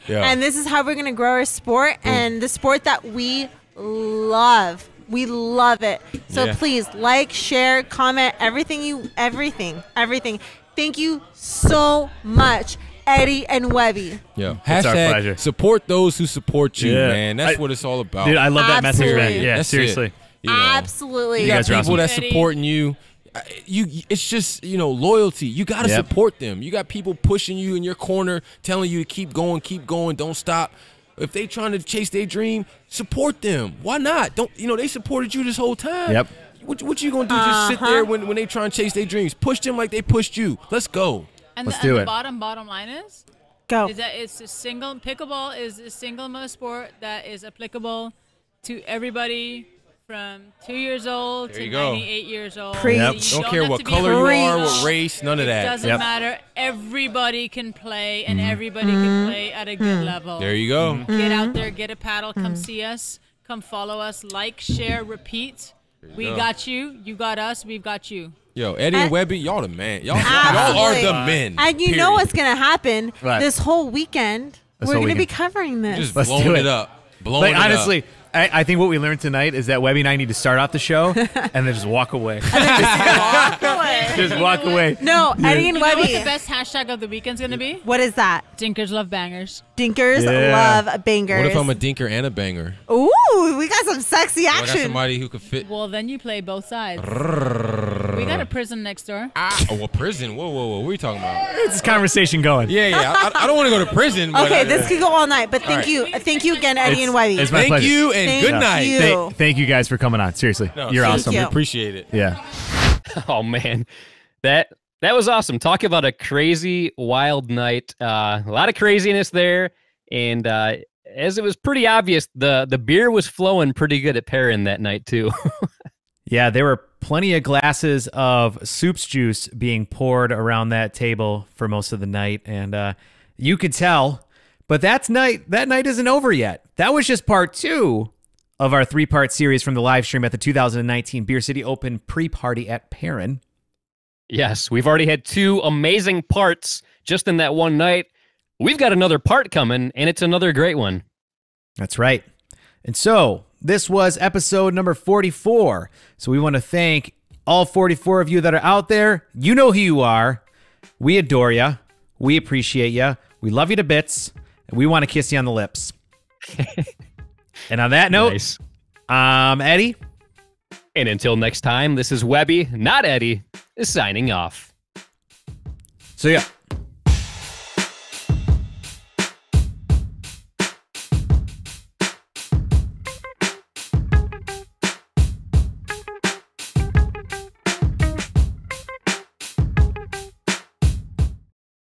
Yeah. And this is how we're gonna grow our sport and the sport that we love. We love it. So Yeah. please like, share, comment, everything you everything. Everything. Thank you so much, Eddie and Webby. Yeah. It's our Hashtag pleasure. support those who support you, Yeah. man. That's I- what it's all about. Dude, I love that message, man. Absolutely. Yeah, That's it. seriously. You know, Absolutely. you, You got guys are people awesome. that's supporting you. Uh, You, it's just you know loyalty. You got to Yep. support them. You got people pushing you in your corner, telling you to keep going, keep going, don't stop. If they trying to chase their dream, support them. Why not? Don't you know they supported you this whole time? Yep. What, what you gonna do? Just sit Uh-huh. there when, when they try and chase their dreams. Push them like they pushed you. Let's go. And Let's the, do and it. the bottom bottom line is Go. is that it's a single pickleball is a single most sport that is applicable to everybody from two years old There to you go. 98 years old. Preach. Yep. You Don't care have what to be color you are, original. what race, none of It that. doesn't Yep. matter. Everybody can play, and Mm-hmm. everybody can play at a good level. There you go. Mm-hmm. Get out there, get a paddle, come see us, come follow us, like, share, repeat. We go. got you, you got us, we've got you. Yo, Eddie and And- Webby, y'all the man. Y'all, y'all are the men. And you know what's gonna happen Right. this whole weekend. This we're whole gonna be covering this. Just Let's blowing do it. it. up. Blowing Like it up. honestly, I, I think what we learned tonight is that Webby and I need to start off the show and then just walk away. just walk away. no, Eddie and You know what Webby. the best hashtag of the weekend's gonna be? What is that? Dinkers love bangers. Dinkers Yeah. love bangers. What if I'm a dinker and a banger? Ooh, we got some sexy Or I got action. somebody who could fit. Well, then you play both sides. We got a prison next door. Ah, oh, well, prison. Whoa, whoa, whoa. What are you talking about? It's this conversation going. Yeah, yeah. I, I don't want to go to prison. But okay, I- this could go all night, but thank right. you, thank you again, Eddie It's- and Webby. it's my Thank pleasure. you and Thank good night. you. Thank, thank you guys for coming on. Seriously, No, you're seriously, awesome. We appreciate it. Yeah. Oh man, that that was awesome. Talk about a crazy, wild night. Uh, a lot of craziness there, and uh, as it was pretty obvious, the the beer was flowing pretty good at Perrin that night too. Yeah, they were plenty of glasses of soup's juice being poured around that table for most of the night, and uh, you could tell. But that's night. That night isn't over yet. That was just part two of our three-part series from the live stream at the 2019 Beer City Open pre-party at Perrin. yes, we've already had two amazing parts just in that one night. We've got another part coming, and it's another great one. That's right. And so this was episode number 44. So we want to thank all 44 of you that are out there. You know who you are. We adore you. We appreciate you. We love you to bits, and we want to kiss you on the lips. and on that note, Nice. um, Eddie, And until next time, this is Webby, not Eddie, is signing off. so yeah.